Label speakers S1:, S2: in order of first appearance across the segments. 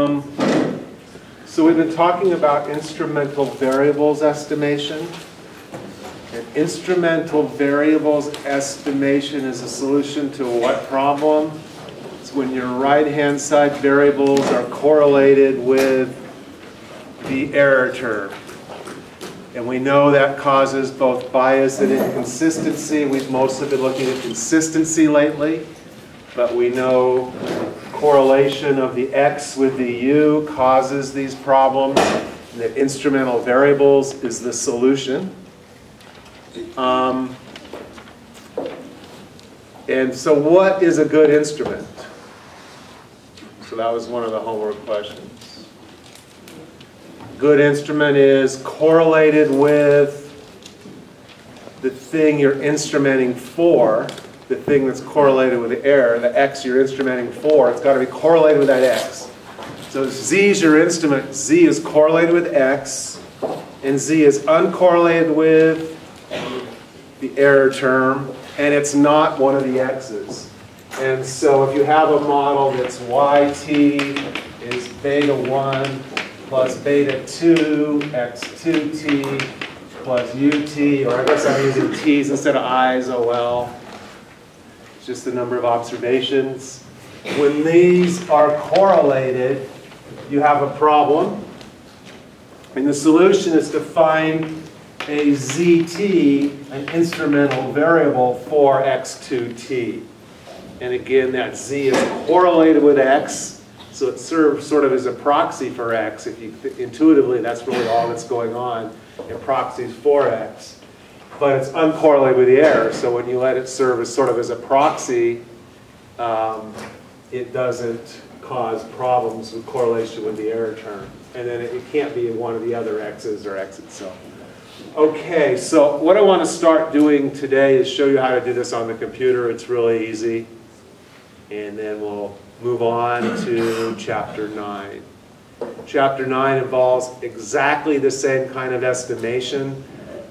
S1: Um, so we've been talking about instrumental variables estimation. And instrumental variables estimation is a solution to what problem? It's when your right-hand side variables are correlated with the error term. And we know that causes both bias and inconsistency. We've mostly been looking at consistency lately, but we know correlation of the x with the u causes these problems, and that instrumental variables is the solution. Um, and so what is a good instrument? So that was one of the homework questions good instrument is correlated with the thing you're instrumenting for, the thing that's correlated with the error, the x you're instrumenting for, it's got to be correlated with that x. So z is your instrument, z is correlated with x, and z is uncorrelated with the error term, and it's not one of the x's. And so if you have a model that's yt is beta 1 plus beta 2 x2t plus ut, or I guess I'm using t's instead of i's, oh well. Just the number of observations. When these are correlated, you have a problem. And the solution is to find a zt, an instrumental variable for x2t. And again, that z is correlated with x, so it serves sort of as a proxy for x. If you intuitively, that's really all that's going on. It proxies for x. But it's uncorrelated with the error. So when you let it serve as sort of as a proxy, um, it doesn't cause problems with correlation with the error term. And then it, it can't be one of the other x's or x itself. Okay, so what I want to start doing today is show you how to do this on the computer. It's really easy. And then we'll move on to chapter 9. Chapter 9 involves exactly the same kind of estimation.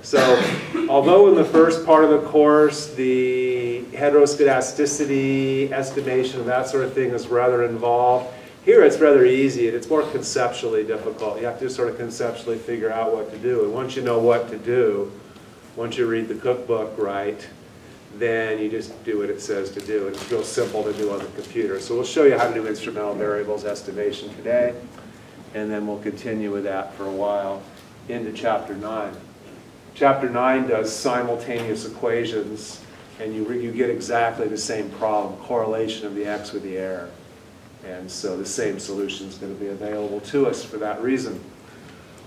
S1: So although in the first part of the course, the heteroscedasticity estimation and that sort of thing is rather involved, here it's rather easy and it's more conceptually difficult. You have to sort of conceptually figure out what to do. And once you know what to do, once you read the cookbook right, then you just do what it says to do. It's real simple to do on the computer. So we'll show you how to do instrumental variables estimation today, and then we'll continue with that for a while into chapter 9. Chapter 9 does simultaneous equations, and you, you get exactly the same problem, correlation of the x with the error. And so the same solution is going to be available to us for that reason.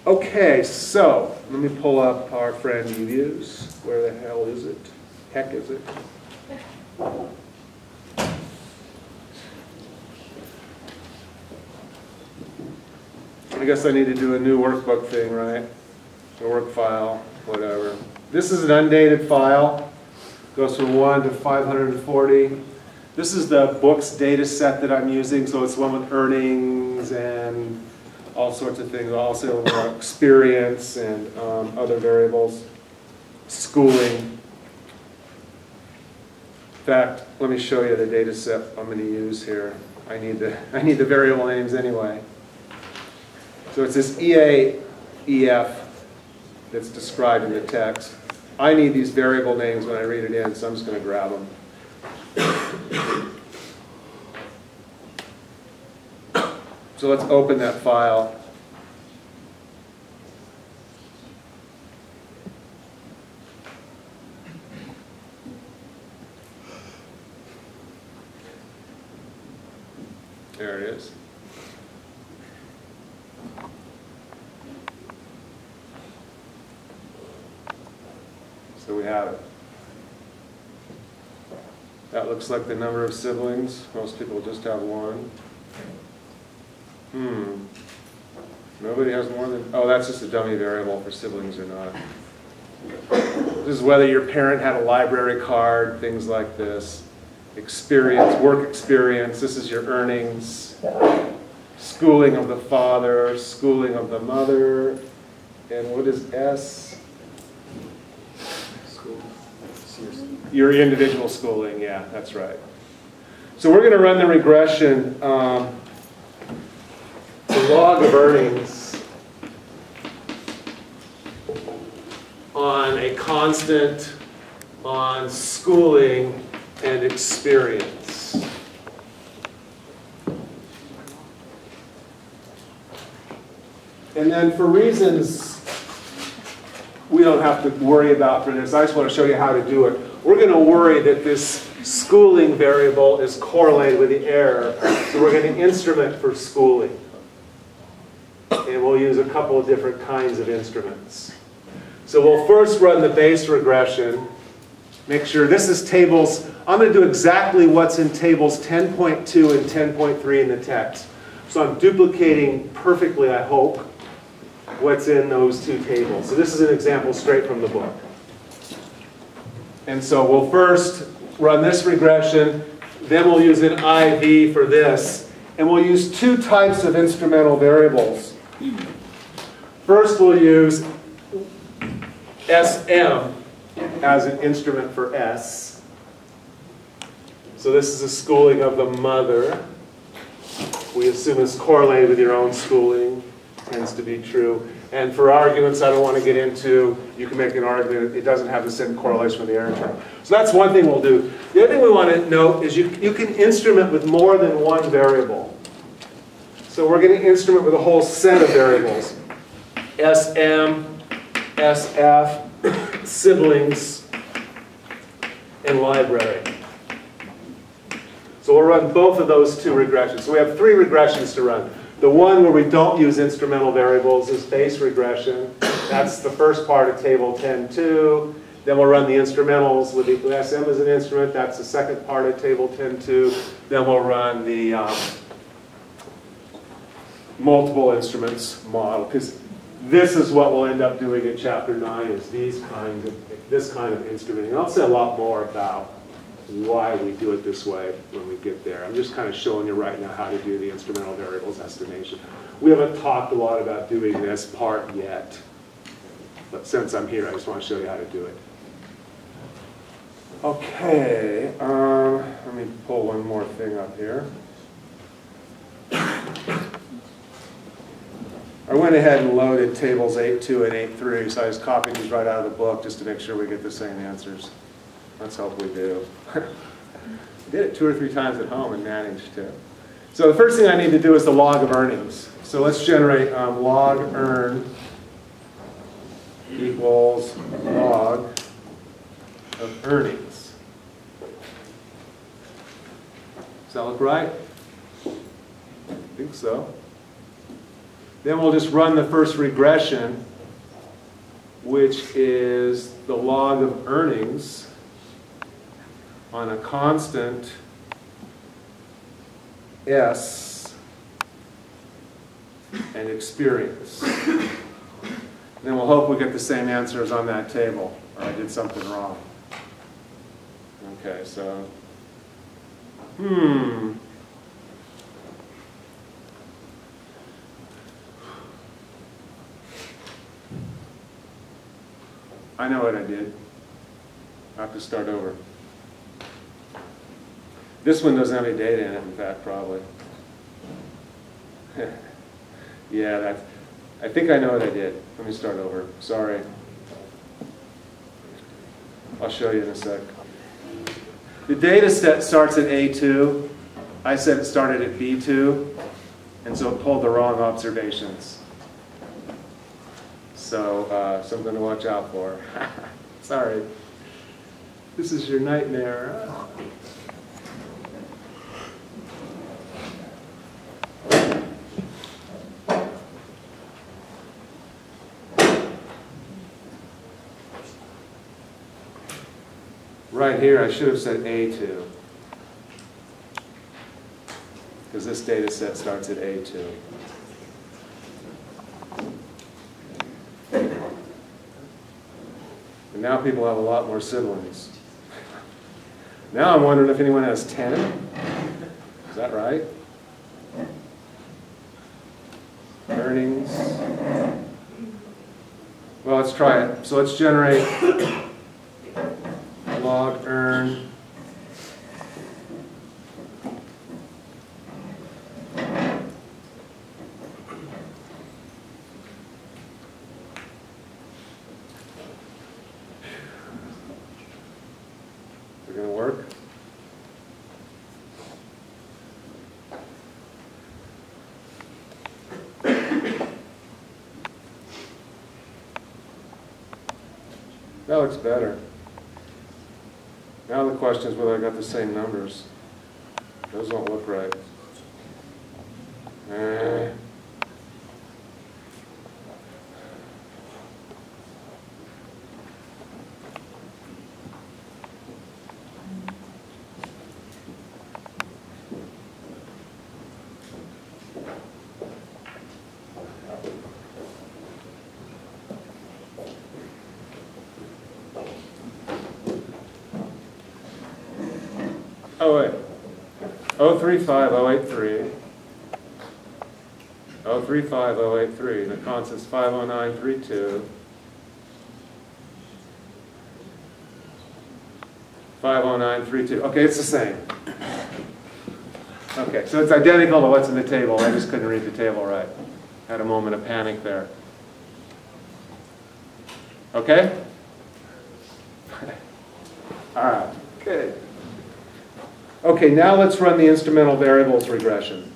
S1: Okay, so let me pull up our friend EViews. Where the hell is it? heck is it? I guess I need to do a new workbook thing, right? A work file, whatever. This is an undated file. Goes from 1 to 540. This is the books data set that I'm using, so it's one with earnings and all sorts of things, also experience and um, other variables, schooling. In fact, let me show you the data set I'm going to use here. I need the, I need the variable names anyway. So it's this EA, EF that's described in the text. I need these variable names when I read it in, so I'm just going to grab them. So let's open that file. There it is. So we have it. That looks like the number of siblings. Most people just have one. Hmm. Nobody has more than, oh, that's just a dummy variable for siblings or not. This is whether your parent had a library card, things like this experience, work experience, this is your earnings, schooling of the father, schooling of the mother, and what is S? Your individual schooling, yeah, that's right. So we're going to run the regression. Um, log of earnings on a constant on schooling and experience. And then for reasons we don't have to worry about for this, I just want to show you how to do it. We're going to worry that this schooling variable is correlated with the error, so we're going to instrument for schooling. And we'll use a couple of different kinds of instruments. So we'll first run the base regression, make sure this is tables, I'm going to do exactly what's in tables 10.2 and 10.3 in the text. So I'm duplicating perfectly, I hope, what's in those two tables. So this is an example straight from the book. And so we'll first run this regression, then we'll use an IV for this, and we'll use two types of instrumental variables. First we'll use SM as an instrument for S. So this is a schooling of the mother. We assume it's correlated with your own schooling, tends to be true. And for arguments I don't want to get into, you can make an argument it doesn't have the same correlation with the error term. So that's one thing we'll do. The other thing we want to note is you, you can instrument with more than one variable. So we're going to instrument with a whole set of variables. SM, SF, siblings, and library. So we'll run both of those two regressions. So we have three regressions to run. The one where we don't use instrumental variables is base regression. That's the first part of table 10.2. Then we'll run the instrumentals with, the, SM as an instrument. That's the second part of table 10.2. Then we'll run the um, multiple instruments model because this is what we'll end up doing in chapter 9 is these kinds of, this kind of instrumenting. I'll say a lot more about why we do it this way when we get there. I'm just kind of showing you right now how to do the instrumental variables estimation. We haven't talked a lot about doing this part yet, but since I'm here, I just want to show you how to do it. Okay, um, let me pull one more thing up here. I went ahead and loaded tables 8.2 and 8.3, so I just copied these right out of the book just to make sure we get the same answers. Let's hope we do. Did it two or three times at home and managed to. So the first thing I need to do is the log of earnings. So let's generate um, log earn equals log of earnings. Does that look right? I think so. Then we'll just run the first regression, which is the log of earnings on a constant S and experience. And then we'll hope we get the same answers on that table, or I did something wrong. Okay, so, hmm. I know what I did. I have to start over. This one doesn't have any data in it, in fact, probably. yeah, that's, I think I know what I did. Let me start over. Sorry. I'll show you in a sec. The data set starts at A2. I said it started at B2, and so it pulled the wrong observations. So, uh, something to watch out for. Sorry. This is your nightmare. Right here, I should have said A2. Because this data set starts at A2. And now people have a lot more siblings. Now I'm wondering if anyone has 10. Is that right? Earnings. Well, let's try it. So let's generate log earn it gonna work? That looks better. Now the question is whether I got the same numbers. Those don't look right. Oh, three five, oh, eight three. Oh, three five, oh, eight three. The constant's five oh nine, three two. Five oh nine, three two. Okay, it's the same. Okay, so it's identical to what's in the table. I just couldn't read the table right. Had a moment of panic there. Okay? All right, good. Okay, now let's run the instrumental variables regression.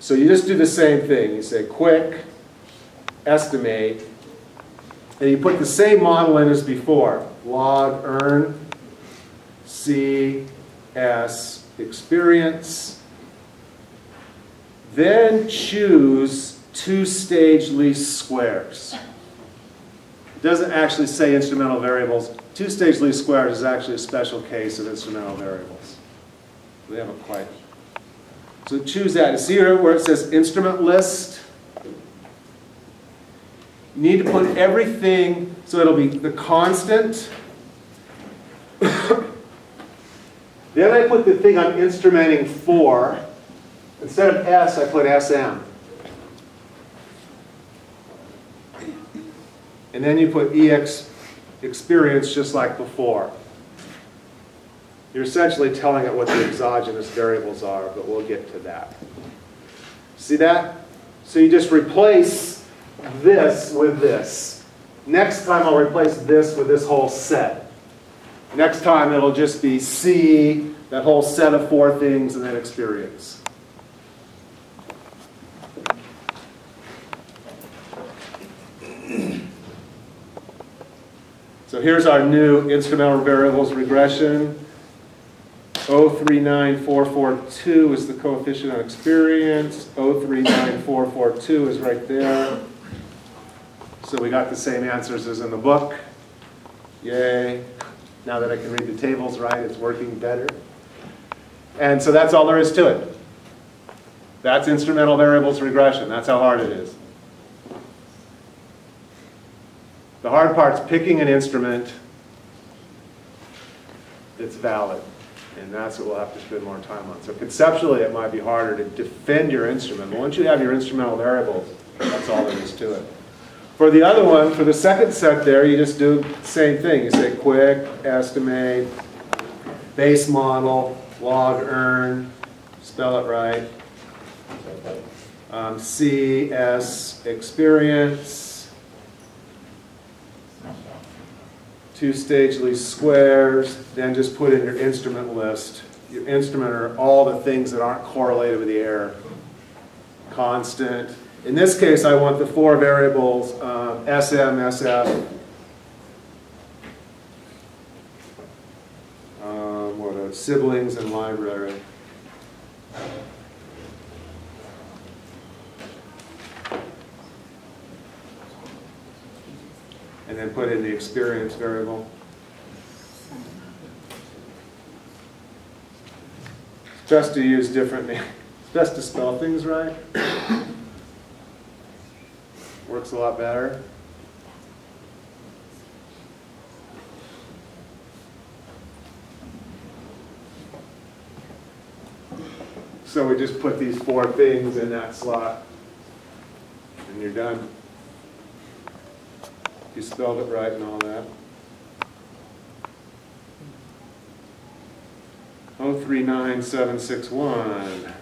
S1: So you just do the same thing. You say quick, estimate, and you put the same model in as before. Log, earn, C, S, experience. Then choose two-stage least squares. It doesn't actually say instrumental variables. Two-stage least squares is actually a special case of instrumental variables. We haven't quite. So choose that. See here where it says instrument list? You need to put everything, so it'll be the constant. then I put the thing I'm instrumenting for. Instead of S, I put SM. And then you put EX experience just like before. You're essentially telling it what the exogenous variables are, but we'll get to that. See that? So you just replace this with this. Next time I'll replace this with this whole set. Next time it'll just be C, that whole set of four things, and then experience. So here's our new instrumental variables regression. 039442 is the coefficient on experience. 039442 is right there. So we got the same answers as in the book. Yay. Now that I can read the tables right, it's working better. And so that's all there is to it. That's instrumental variables regression. That's how hard it is. The hard part's picking an instrument that's valid. And that's what we'll have to spend more time on. So conceptually, it might be harder to defend your instrument. But once you have your instrumental variables, that's all there is to it. For the other one, for the second set there, you just do the same thing. You say quick, estimate, base model, log, earn, spell it right. Um, C, S, experience. Two-stage least squares, then just put in your instrument list. Your instrument are all the things that aren't correlated with the error. Constant. In this case, I want the four variables, um, SM, SF, um, what are siblings and library. And then put in the experience variable. It's best to use different, it's best to spell things right. Works a lot better. So we just put these four things in that slot, and you're done. You spelled it right and all that. Oh three nine seven six one.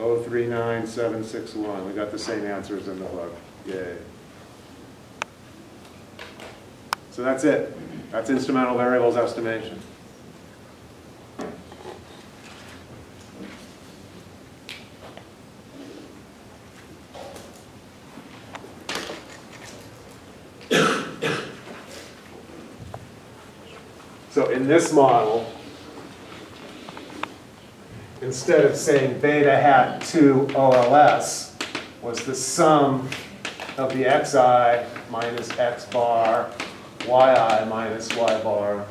S1: Oh three nine seven six one. We got the same answers in the book. Yay. So that's it. That's instrumental variables estimation. So in this model, instead of saying beta hat 2 OLS was the sum of the xi minus x bar, yi minus y bar.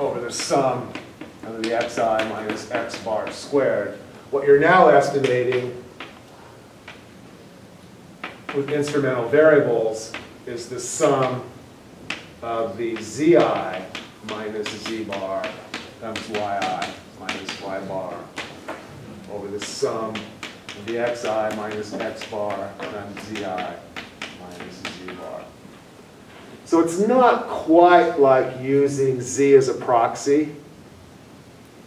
S1: over the sum of the xi minus x bar squared. What you're now estimating with instrumental variables is the sum of the zi minus z bar times yi minus y bar over the sum of the xi minus x bar times zi minus z bar. So it's not quite like using z as a proxy.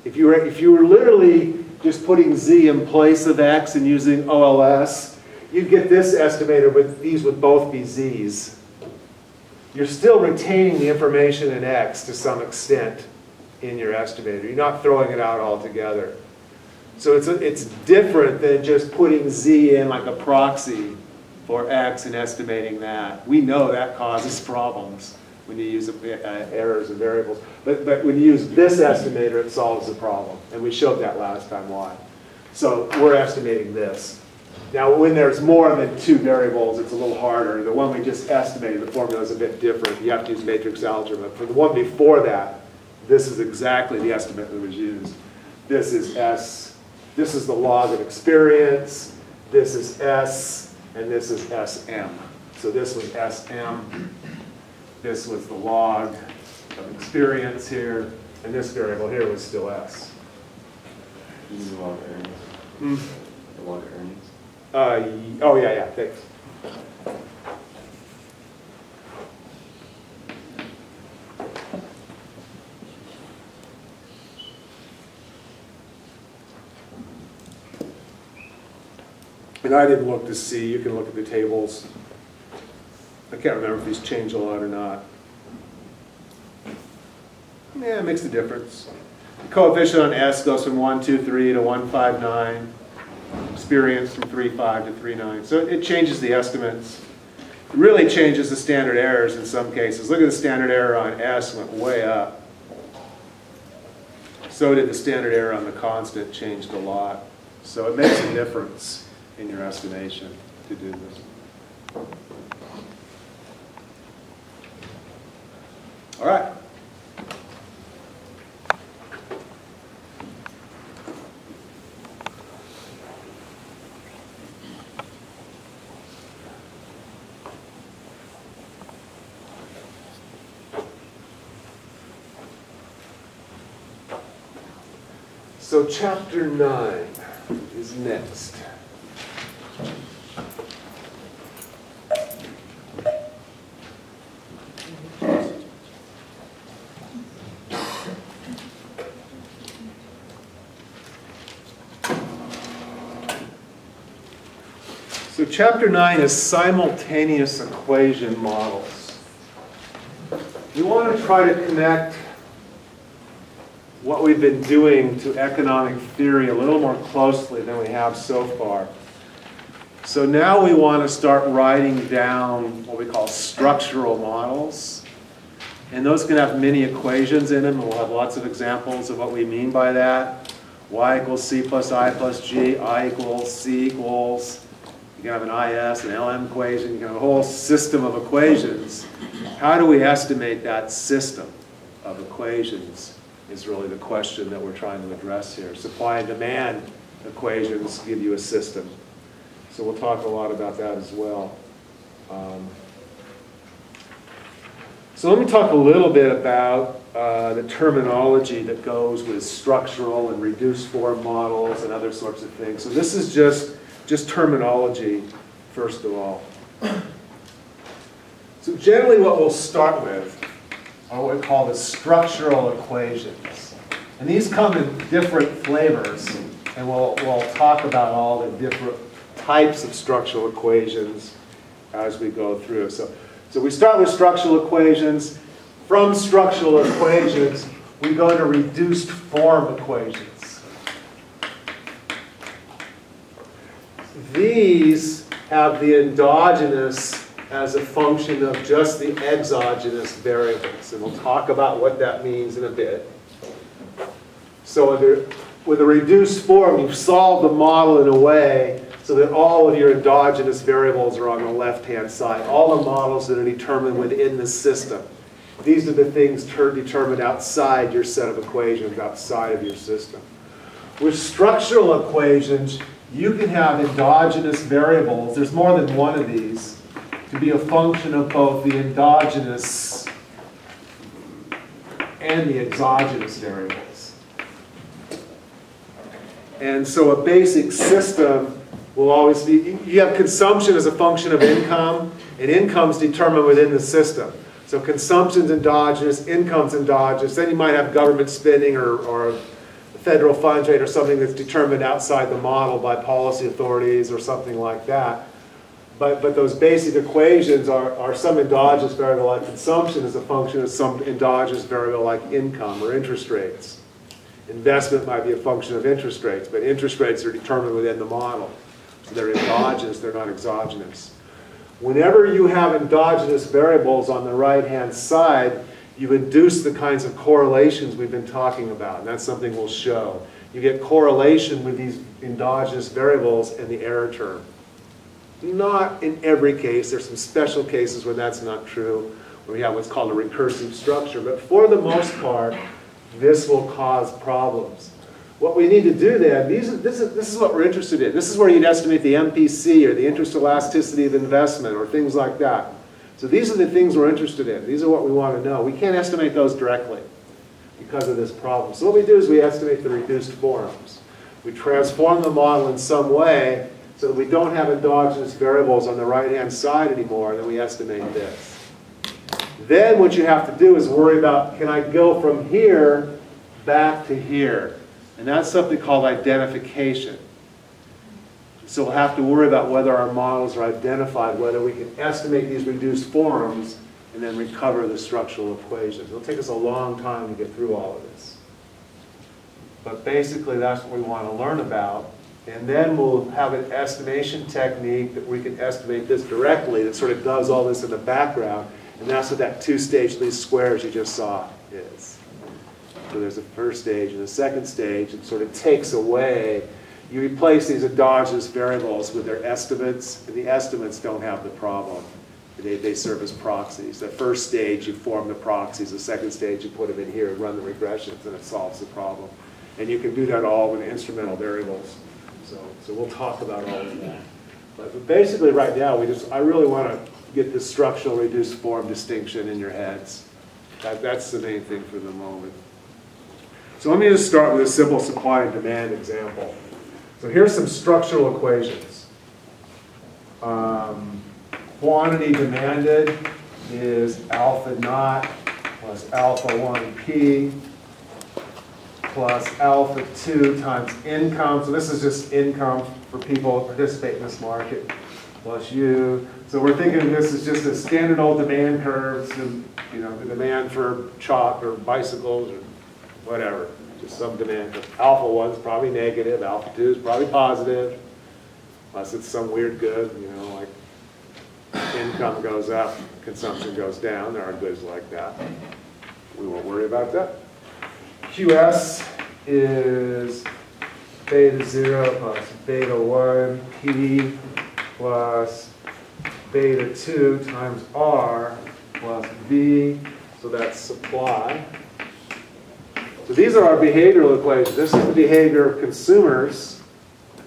S1: If you were, if you were literally just putting z in place of x and using OLS, you'd get this estimator, with these would both be z's. You're still retaining the information in x to some extent in your estimator. You're not throwing it out altogether. So it's, it's different than just putting z in like a proxy for x and estimating that. We know that causes problems when you use uh, errors and variables. But, but when you use this estimator, it solves the problem. And we showed that last time why. So we're estimating this. Now, when there's more than two variables, it's a little harder. The one we just estimated, the formula is a bit different. You have to use matrix algebra. For the one before that, this is exactly the estimate that was used. This is S. This is the log of experience. This is S, and this is SM. So this was SM. This was the log of experience here, and this variable here was still S.
S2: This is a log of earnings.
S1: Hmm.
S2: A log of earnings.
S1: Uh, oh, yeah, yeah, thanks. And I didn't look to see, you can look at the tables. I can't remember if these change a lot or not. Yeah, it makes a difference. The Coefficient on S goes from 123 to 159 experience from 3.5 to 3.9. So it changes the estimates. It really changes the standard errors in some cases. Look at the standard error on S went way up. So did the standard error on the constant, changed a lot. So it makes a difference in your estimation to do this. All right. So chapter nine is next. So chapter nine is simultaneous equation models. You want to try to connect we've been doing to economic theory a little more closely than we have so far. So now we want to start writing down what we call structural models. And those can have many equations in them, and we'll have lots of examples of what we mean by that. y equals c plus i plus g, i equals c equals, you can have an is, an lm equation, you can have a whole system of equations. How do we estimate that system of equations? Is really the question that we're trying to address here. Supply and demand equations give you a system. So we'll talk a lot about that as well. Um, so let me talk a little bit about uh, the terminology that goes with structural and reduced form models and other sorts of things. So this is just, just terminology, first of all. So generally what we'll start with are what we call the structural equations. And these come in different flavors, and we'll, we'll talk about all the different types of structural equations as we go through. So, so we start with structural equations. From structural equations, we go to reduced form equations. These have the endogenous as a function of just the exogenous variables. And we'll talk about what that means in a bit. So under- with a reduced form, you've solved the model in a way so that all of your endogenous variables are on the left-hand side. All the models that are determined within the system. These are the things determined outside your set of equations, outside of your system. With structural equations, you can have endogenous variables, there's more than one of these, to be a function of both the endogenous and the exogenous variables. And so a basic system will always be, you have consumption as a function of income, and income's determined within the system. So consumption's endogenous, income's endogenous, then you might have government spending or, or federal funds rate or something that's determined outside the model by policy authorities or something like that. But, but those basic equations are, are some endogenous variable like consumption as a function of some endogenous variable like income or interest rates. Investment might be a function of interest rates, but interest rates are determined within the model. So they're endogenous, they're not exogenous. Whenever you have endogenous variables on the right-hand side, you induce the kinds of correlations we've been talking about, and that's something we'll show. You get correlation with these endogenous variables and the error term. Not in every case, there's some special cases where that's not true, where we have what's called a recursive structure, but for the most part, this will cause problems. What we need to do then, these, this, is, this is what we're interested in. This is where you'd estimate the MPC or the interest elasticity of investment or things like that. So these are the things we're interested in. These are what we want to know. We can't estimate those directly because of this problem. So what we do is we estimate the reduced forms. We transform the model in some way so we don't have endogenous variables on the right-hand side anymore, then we estimate this. Then what you have to do is worry about, can I go from here back to here? And that's something called identification. So we'll have to worry about whether our models are identified, whether we can estimate these reduced forms and then recover the structural equations. It'll take us a long time to get through all of this. But basically, that's what we want to learn about. And then we'll have an estimation technique that we can estimate this directly that sort of does all this in the background. And that's what that two-stage least squares you just saw is. So there's a first stage and a second stage. It sort of takes away, you replace these endogenous variables with their estimates, and the estimates don't have the problem. They, they serve as proxies. The first stage, you form the proxies. The second stage, you put them in here and run the regressions, and it solves the problem. And you can do that all with instrumental variables. So, so we'll talk about all of that. But basically, right now, we just, I really want to get this structural reduced form distinction in your heads. That, that's the main thing for the moment. So let me just start with a simple supply and demand example. So here's some structural equations. Um, quantity demanded is alpha naught plus alpha 1p plus alpha 2 times income. So this is just income for people who participate in this market plus u. So we're thinking this as just a standard old demand curve, so, you know, the demand for chalk or bicycles or whatever, just some demand. curve. Alpha 1 is probably negative, alpha 2 is probably positive, unless it's some weird good, you know, like income goes up, consumption goes down. There are goods like that. We won't worry about that. QS is beta 0 plus beta 1 P plus beta 2 times R plus V, so that's supply. So these are our behavioral equations. This is the behavior of consumers.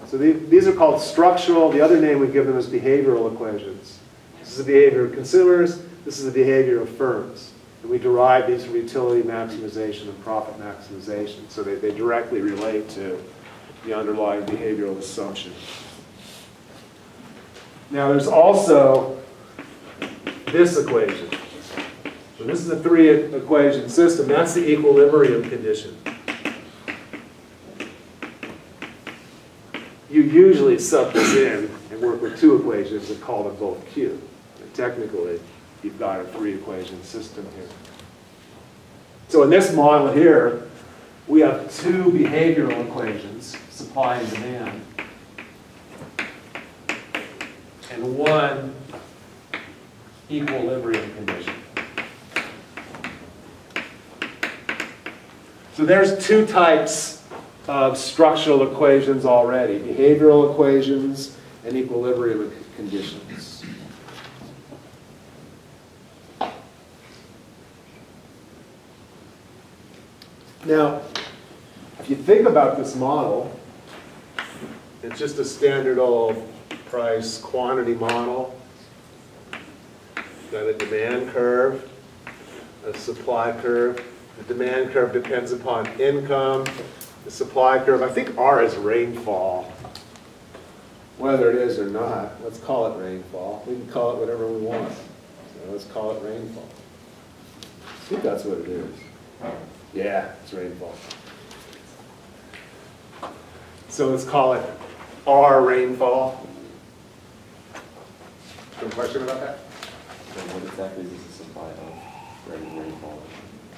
S1: So these are called structural, the other name we give them is behavioral equations. This is the behavior of consumers, this is the behavior of firms. And we derive these from utility maximization and profit maximization, so they, they directly relate to the underlying behavioral assumption. Now there's also this equation. So this is a three equation system, that's the equilibrium condition. You usually sub this in and work with two equations and call them both Q. Technically, you've got a three equation system here. So in this model here, we have two behavioral equations, supply and demand. And one equilibrium condition. So there's two types of structural equations already, behavioral equations and equilibrium conditions. Now, if you think about this model, it's just a standard old price quantity model. Got a demand curve, a supply curve. The demand curve depends upon income. The supply curve, I think R is rainfall. Whether it is or not, let's call it rainfall. We can call it whatever we want. So let's call it rainfall. I think that's what it is. Yeah, it's rainfall. So let's call it R rainfall. Some question about that?
S2: So what exactly is the supply of rain, rainfall?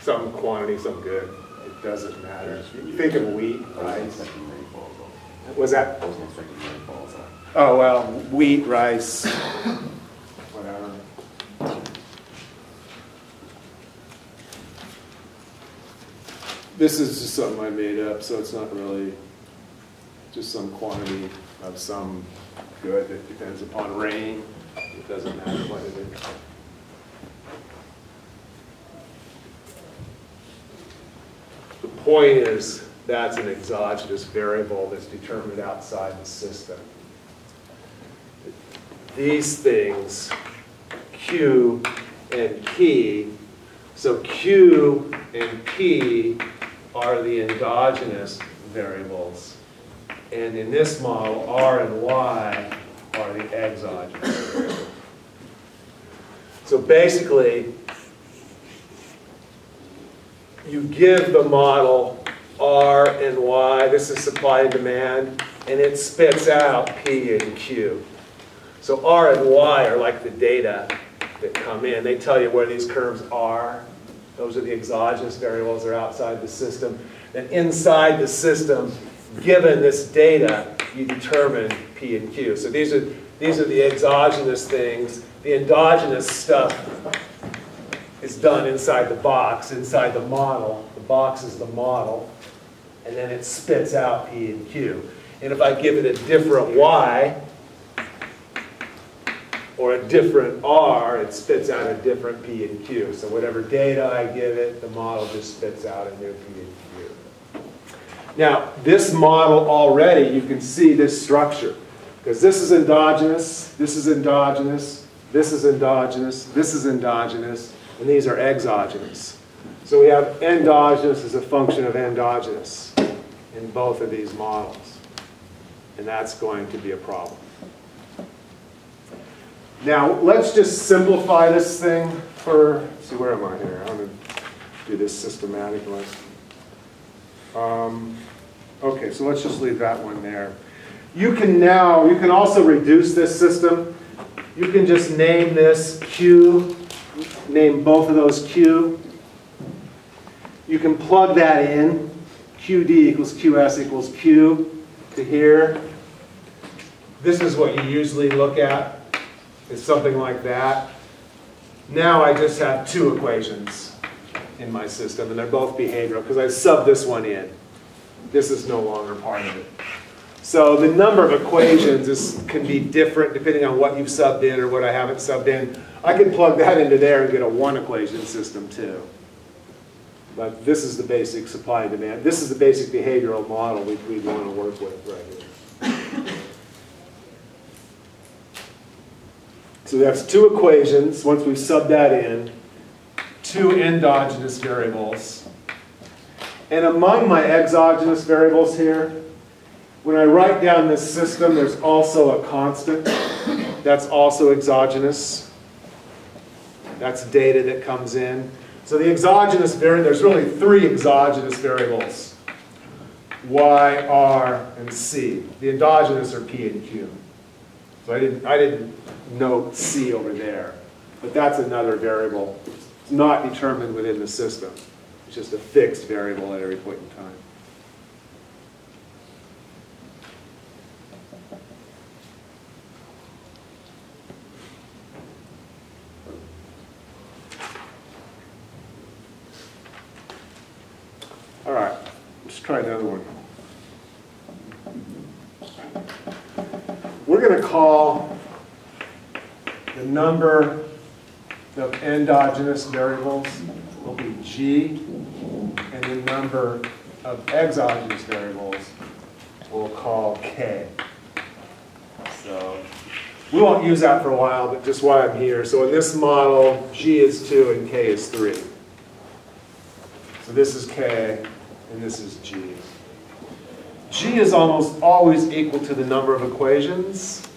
S1: Some quantity, some good. It doesn't matter. You Think of wheat, rice.
S2: expecting rainfall, though.
S1: Was that?
S2: I wasn't expecting rainfall, so.
S1: Oh, well, wheat, rice, whatever. This is just something I made up, so it's not really just some quantity of some good that depends upon rain. It doesn't matter what it is. The point is, that's an exogenous variable that's determined outside the system. These things, Q and P, so Q and P are the endogenous variables. And in this model, R and Y are the exogenous. So basically, you give the model R and Y, this is supply and demand, and it spits out P and Q. So R and Y are like the data that come in. They tell you where these curves are. Those are the exogenous variables that are outside the system. And inside the system, given this data, you determine P and Q. So these are, these are the exogenous things. The endogenous stuff is done inside the box, inside the model. The box is the model, and then it spits out P and Q. And if I give it a different Y, or a different R, it spits out a different P and Q. So whatever data I give it, the model just spits out a new P and Q. Now, this model already, you can see this structure. Because this is endogenous, this is endogenous, this is endogenous, this is endogenous, and these are exogenous. So we have endogenous as a function of endogenous in both of these models. And that's going to be a problem. Now, let's just simplify this thing for, see, where am I here? I'm going to do this systematically. Um, okay, so let's just leave that one there. You can now, you can also reduce this system. You can just name this Q, name both of those Q. You can plug that in. QD equals QS equals Q to here. This is what you usually look at, is something like that. Now I just have two equations in my system, and they're both behavioral, because I subbed this one in. This is no longer part of it. So the number of equations is, can be different depending on what you've subbed in or what I haven't subbed in. I can plug that into there and get a one equation system too. But this is the basic supply and demand. This is the basic behavioral model we, we want to work with right here. So that's two equations, once we've subbed that in, two endogenous variables. And among my exogenous variables here, when I write down this system, there's also a constant. That's also exogenous. That's data that comes in. So the exogenous variable, there's really three exogenous variables. Y, R, and C. The endogenous are P and Q. So I didn't, I didn't note C over there. But that's another variable. It's not determined within the system. It's just a fixed variable at every point in time. try another one. We're gonna call the number of endogenous variables will be G, and the number of exogenous variables we'll call K. So, we won't use that for a while, but just why I'm here. So in this model, G is two and K is three. So this is K, and this is G. G is almost always equal to the number of equations.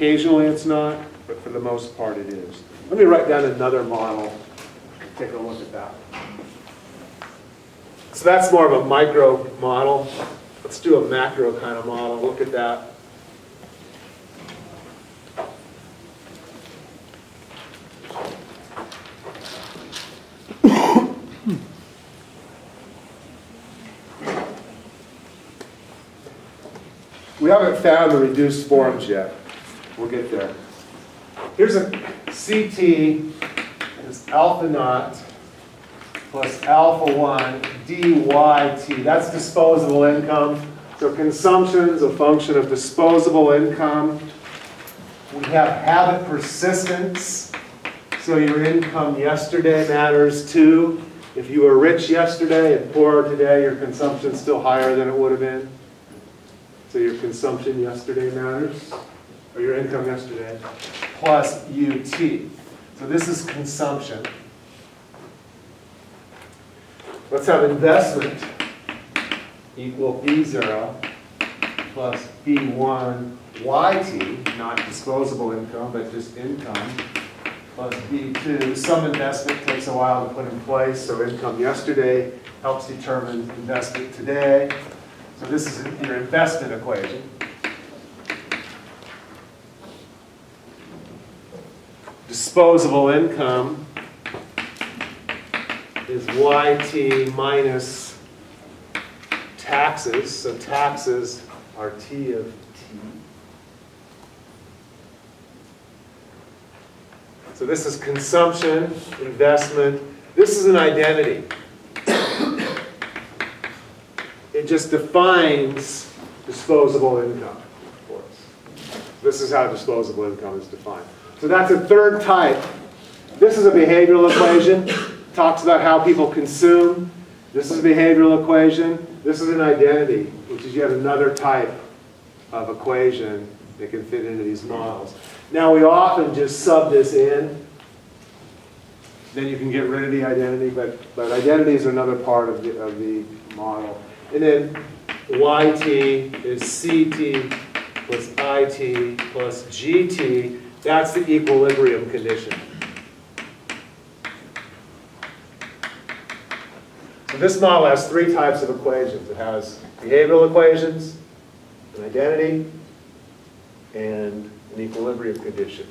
S1: Occasionally it's not, but for the most part it is. Let me write down another model, take a look at that. So that's more of a micro model. Let's do a macro kind of model, look at that. We haven't found the reduced forms yet. We'll get there. Here's a CT is alpha naught plus alpha 1 dyt. That's disposable income. So consumption is a function of disposable income. We have habit persistence. So your income yesterday matters too. If you were rich yesterday and poor today, your consumption's still higher than it would have been. So your consumption yesterday matters, or your income yesterday, plus UT. So this is consumption. Let's have investment equal B0 plus B1 YT, not disposable income, but just income, plus B2. Some investment takes a while to put in place, so income yesterday helps determine investment today. So this is your investment equation. Disposable income is YT minus taxes. So taxes are T of T. So this is consumption, investment. This is an identity. It just defines disposable income for us. This is how disposable income is defined. So that's a third type. This is a behavioral equation. Talks about how people consume. This is a behavioral equation. This is an identity, which is yet another type of equation that can fit into these models. Now we often just sub this in. Then you can get rid of the identity, but, but identities are another part of the, of the model. And then YT is CT plus IT plus GT. That's the equilibrium condition. So this model has three types of equations. It has behavioral equations, an identity, and an equilibrium condition.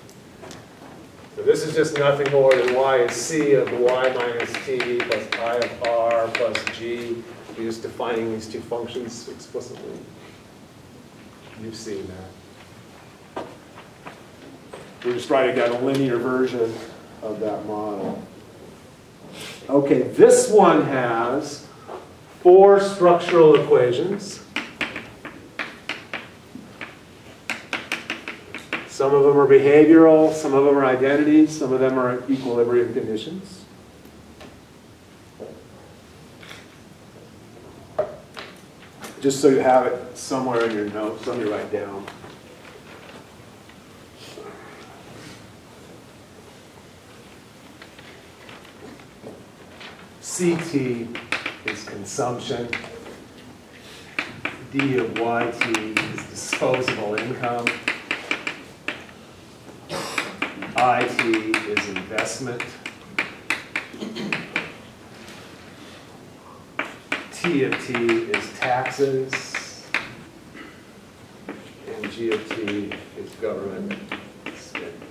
S1: So this is just nothing more than y is c of y minus t plus i of r plus g. We're just defining these two functions explicitly. You've seen that. We're just writing down a linear version of that model. Okay, this one has four structural equations. Some of them are behavioral, some of them are identities, some of them are equilibrium conditions. Just so you have it somewhere in your notes, let me write down. CT is consumption. D of YT is disposable income. IT is investment. T of T is taxes. And G of T is government spending.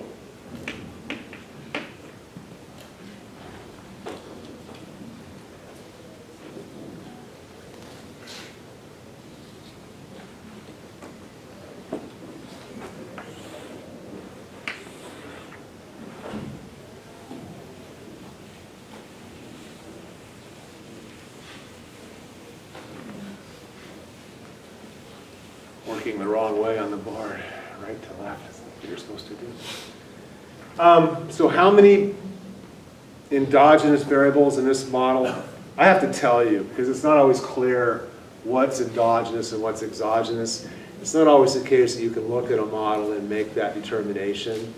S1: looking the wrong way on the board, right to left, is what you're supposed to do. Um, so how many endogenous variables in this model? I have to tell you, because it's not always clear what's endogenous and what's exogenous. It's not always the case that you can look at a model and make that determination.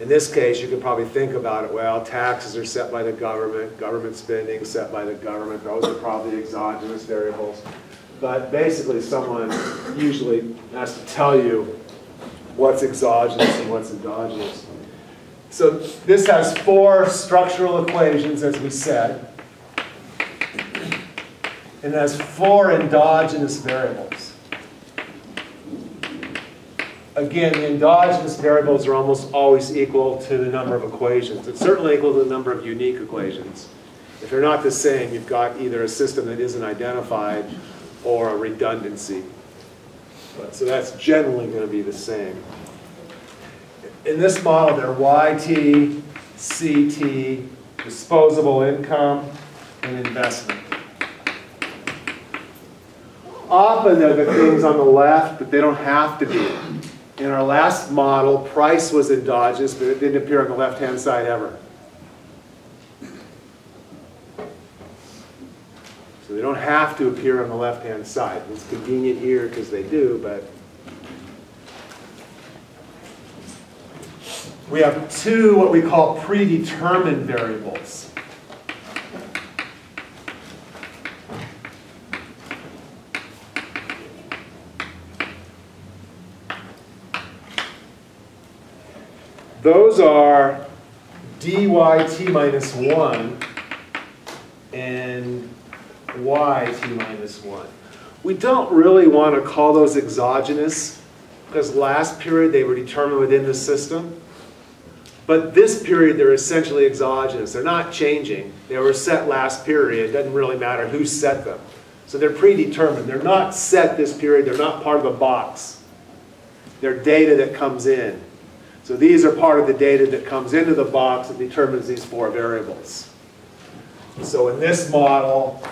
S1: In this case, you could probably think about it, well, taxes are set by the government, government spending set by the government, those are probably exogenous variables. But basically, someone usually has to tell you what's exogenous and what's endogenous. So this has four structural equations, as we said. And it has four endogenous variables. Again, the endogenous variables are almost always equal to the number of equations. It's certainly equal to the number of unique equations. If they're not the same, you've got either a system that isn't identified or a redundancy. But, so that's generally going to be the same. In this model, they're YT, CT, disposable income, and investment. Often they're the things on the left, but they don't have to be. In our last model, price was endogenous, but it didn't appear on the left-hand side ever. So they don't have to appear on the left-hand side. It's convenient here because they do, but we have two what we call predetermined variables. Those are dyt minus 1 and yt minus 1. We don't really want to call those exogenous because last period they were determined within the system. But this period they're essentially exogenous. They're not changing. They were set last period. It doesn't really matter who set them. So they're predetermined. They're not set this period. They're not part of a box. They're data that comes in. So these are part of the data that comes into the box that determines these four variables. So in this model,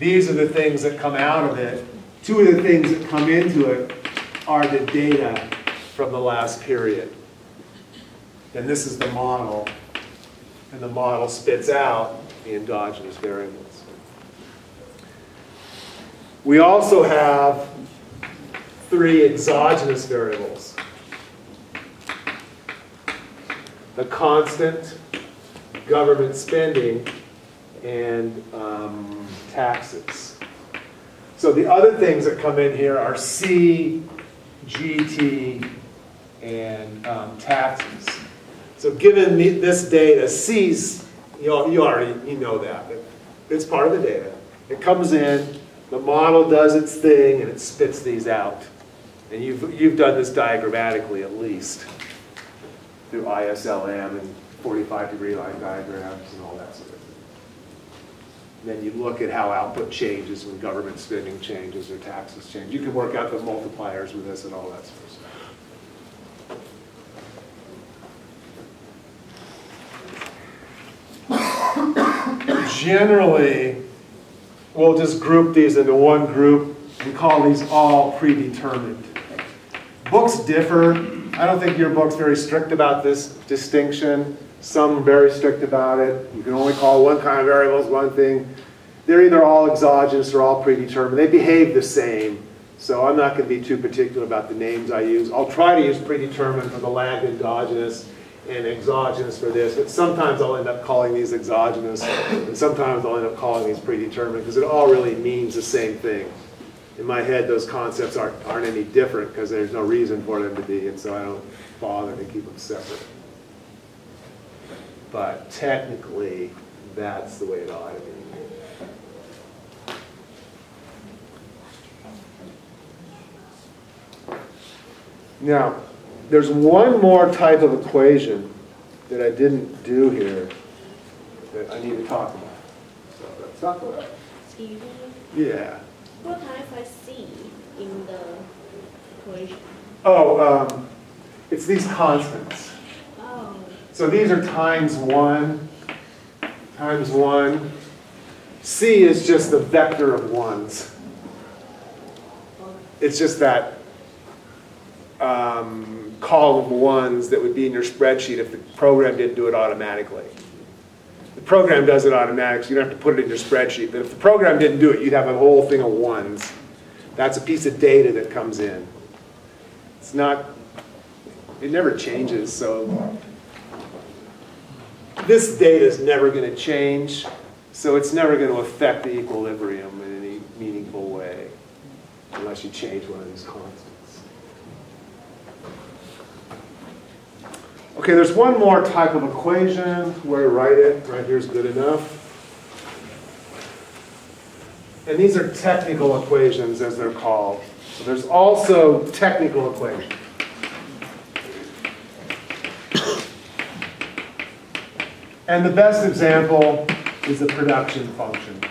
S1: these are the things that come out of it. Two of the things that come into it are the data from the last period. And this is the model, and the model spits out the endogenous variables. We also have three exogenous variables. The constant, government spending, and um, taxes. So the other things that come in here are C, GT, and um, taxes. So given this data, C's, you you already, you know that. It's part of the data. It comes in, the model does its thing, and it spits these out. And you've, you've done this diagrammatically at least, through ISLM and 45 degree line diagrams and all that sort of thing. Then you look at how output changes when government spending changes or taxes change. You can work out the multipliers with this and all that sort of stuff. Generally, we'll just group these into one group and call these all predetermined. Books differ. I don't think your book's very strict about this distinction. Some are very strict about it. You can only call one kind of variables one thing. They're either all exogenous or all predetermined. They behave the same. So I'm not going to be too particular about the names I use. I'll try to use predetermined for the lagged endogenous and exogenous for this, but sometimes I'll end up calling these exogenous, and sometimes I'll end up calling these predetermined, because it all really means the same thing. In my head, those concepts aren't, aren't any different, because there's no reason for them to be, and so I don't bother to keep them separate. But technically, that's the way it ought to be. Now, there's one more type of equation that I didn't do here that I need to talk about. So let's talk about it.
S3: Excuse me,
S1: Yeah.
S3: what type I see in the equation?
S1: Oh, um, it's these constants.
S3: Oh,
S1: So these are times one, times one. C is just the vector of ones. it's just that um, column ones that would be in your spreadsheet if the program didn't do it automatically. The program does it automatically, so you don't have to put it in your spreadsheet. But if the program didn't do it, you'd have a whole thing of ones. That's a piece of data that comes in. It's not, it never changes, so this data is never going to change, so it's never going to affect the equilibrium in any meaningful way unless you change one of these constants. Okay, there's one more type of equation where I write it. Right here is good enough. And these are technical equations, as they're called. So there's also technical equations. And the best example is a production function.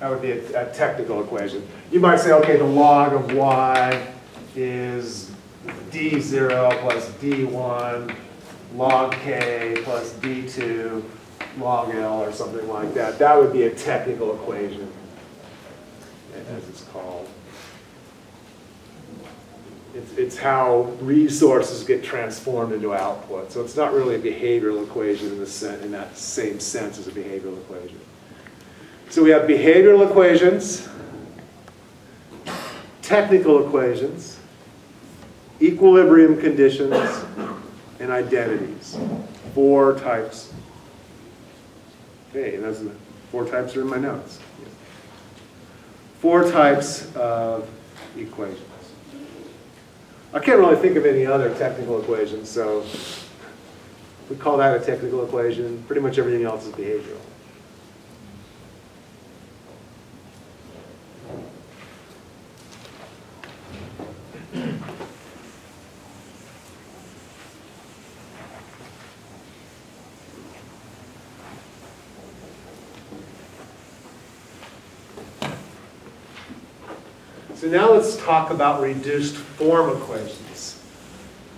S1: That would be a, a technical equation. You might say, okay, the log of y is d0 plus d1 log k plus d2 log L or something like that. That would be a technical equation, as it's called. It's, it's how resources get transformed into output. So it's not really a behavioral equation in, the in that same sense as a behavioral equation. So we have behavioral equations, technical equations, equilibrium conditions, and identities. Four types. Okay, those the four types are in my notes. Four types of equations. I can't really think of any other technical equations, so we call that a technical equation. Pretty much everything else is behavioral. Now let's talk about reduced form equations.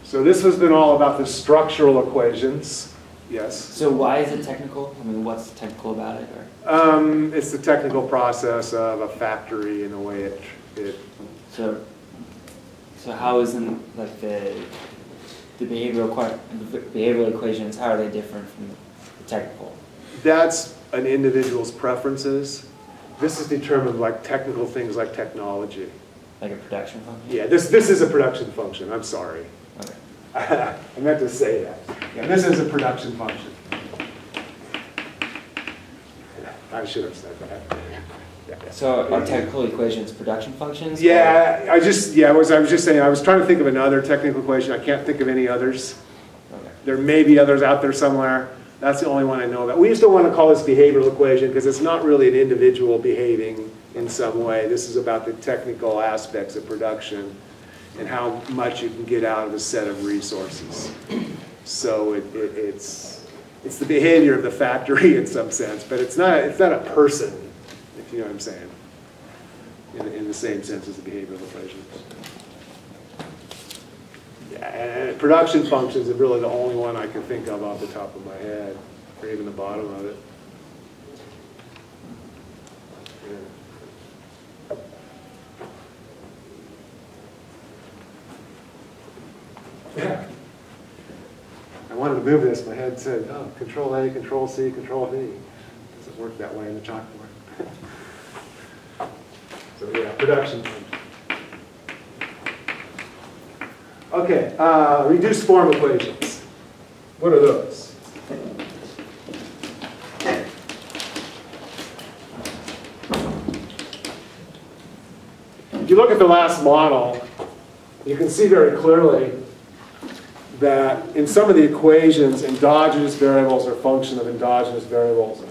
S1: So this has been all about the structural equations. Yes.
S2: So why is it technical? I mean, what's technical about it, or?
S1: Um, it's the technical process of a factory and the way it, it,
S2: So, so how isn't, like, the, the behavioral, the behavioral equations, how are they different from the technical?
S1: that's an individual's preferences. This is determined like technical things like technology.
S2: Like a production function?
S1: Yeah, this, this is a production function, I'm sorry.
S2: Okay.
S1: I meant to say that. Yeah, this is a production function. I should have said that. Yeah.
S2: So are technical equations production functions? or-
S1: Yeah, I just, yeah, I was, I was just saying, I was trying to think of another technical equation. I can't think of any others.
S2: Okay.
S1: There may be others out there somewhere. That's the only one I know about. We used to want to call this behavioral equation because it's not really an individual behaving in some way. This is about the technical aspects of production and how much you can get out of a set of resources. So it, it, it's, it's the behavior of the factory in some sense, but it's not, it's not a person, if you know what I'm saying, in, in the same sense as the behavioral equation. Yeah, and production functions are really the only one I can think of off the top of my head, or even the bottom of it. Yeah. I wanted to move this, my head said, oh, control A, control C, control V. Doesn't work that way in the chalkboard. So yeah, production. Okay, uh, reduced form equations. What are those? If you look at the last model, you can see very clearly that in some of the equations, endogenous variables are a function of endogenous variables.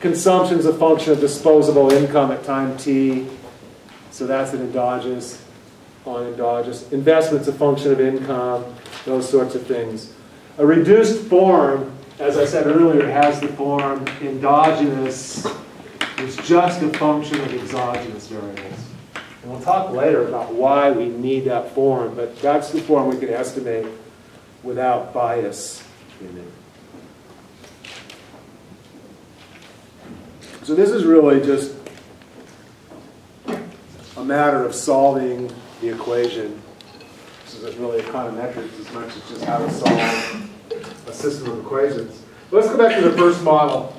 S1: Consumption is a function of disposable income at time t, so that's an endogenous on endogenous. Investment's a function of income, those sorts of things. A reduced form, as I said earlier, has the form endogenous is just a function of exogenous variables. And we'll talk later about why we need that form, but that's the form we can estimate without bias in it. So this is really just a matter of solving the equation. This isn't really econometrics as much as just how to solve a system of equations. Let's go back to the first model,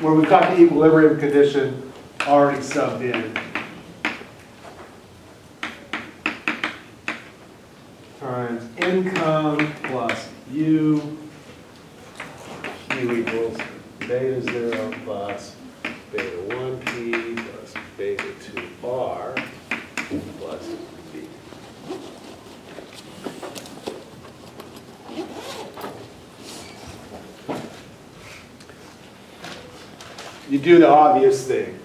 S1: where we've got the equilibrium condition already subbed in. Times income plus U, U equals beta zero plus beta one P plus beta two R plus B. You do the obvious thing.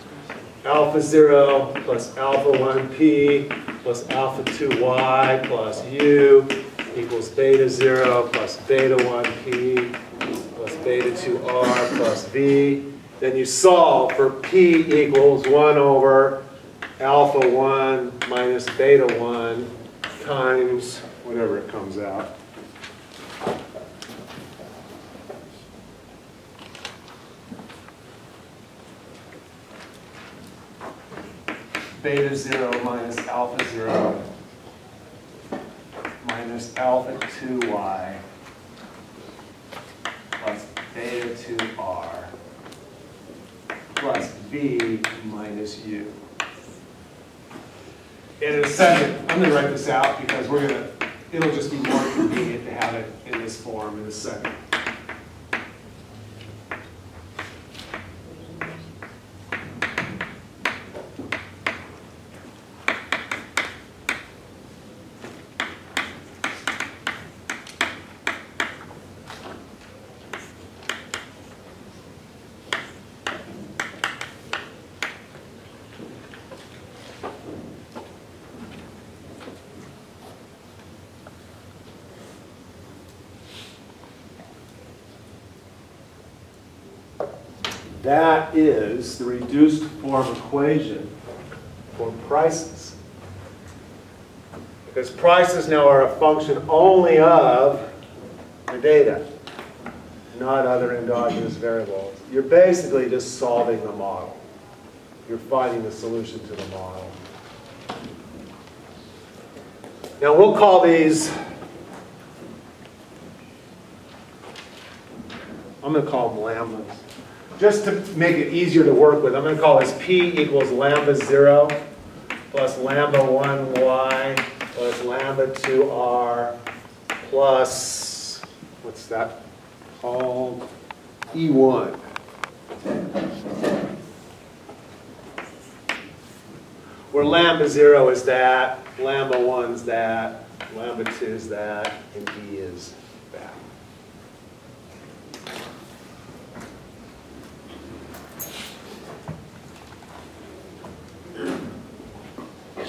S1: Alpha zero plus alpha one P plus alpha two Y plus U equals beta zero plus beta one P plus beta two R plus V. Then you solve for P equals one over alpha one minus beta one times whatever it comes out. Beta zero minus alpha zero minus alpha two Y plus beta two R plus V minus U. In a second, I'm gonna write this out because we're gonna, it'll just be more convenient to have it in this form in a second. That is the reduced form equation for prices. Because prices now are a function only of the data, not other endogenous variables. You're basically just solving the model. You're finding the solution to the model. Now we'll call these, I'm going to call them lambdas just to make it easier to work with, I'm going to call this P equals lambda 0 plus lambda 1y plus lambda 2r plus, what's that called? E1. Where lambda 0 is that, lambda 1 is that, lambda 2 is that, and E is that. This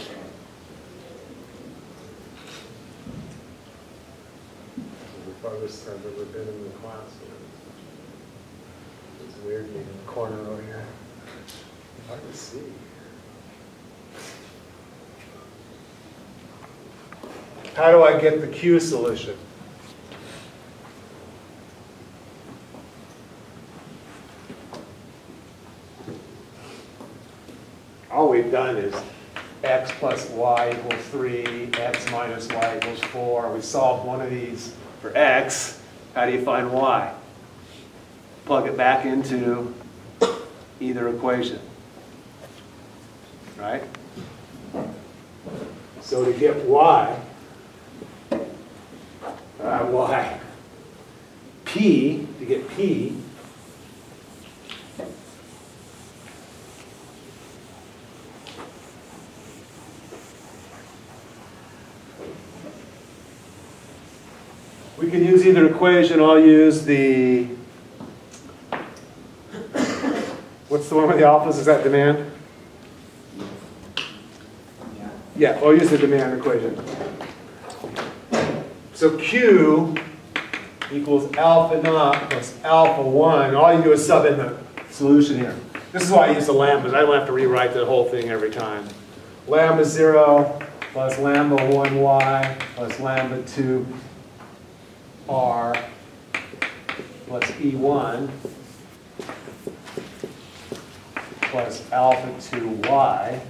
S1: is the farthest I've ever been in the class. It's weird being in the corner over here. Hard to see. How do I get the Q solution? All we've done is x plus y equals 3, x minus y equals 4. We solved one of these for x. How do you find y? Plug it back into either equation. Right? So to get y, uh, y, p, to get p, We can use either equation, I'll use the, what's the one with the alphas, is that demand?
S2: Yeah.
S1: Yeah, I'll use the demand equation. So Q equals alpha naught plus alpha 1. All you do is sub in the solution here. This is why I use the lambdas. I don't have to rewrite the whole thing every time. Lambda 0 plus lambda 1y plus lambda 2 r plus E1 plus alpha 2y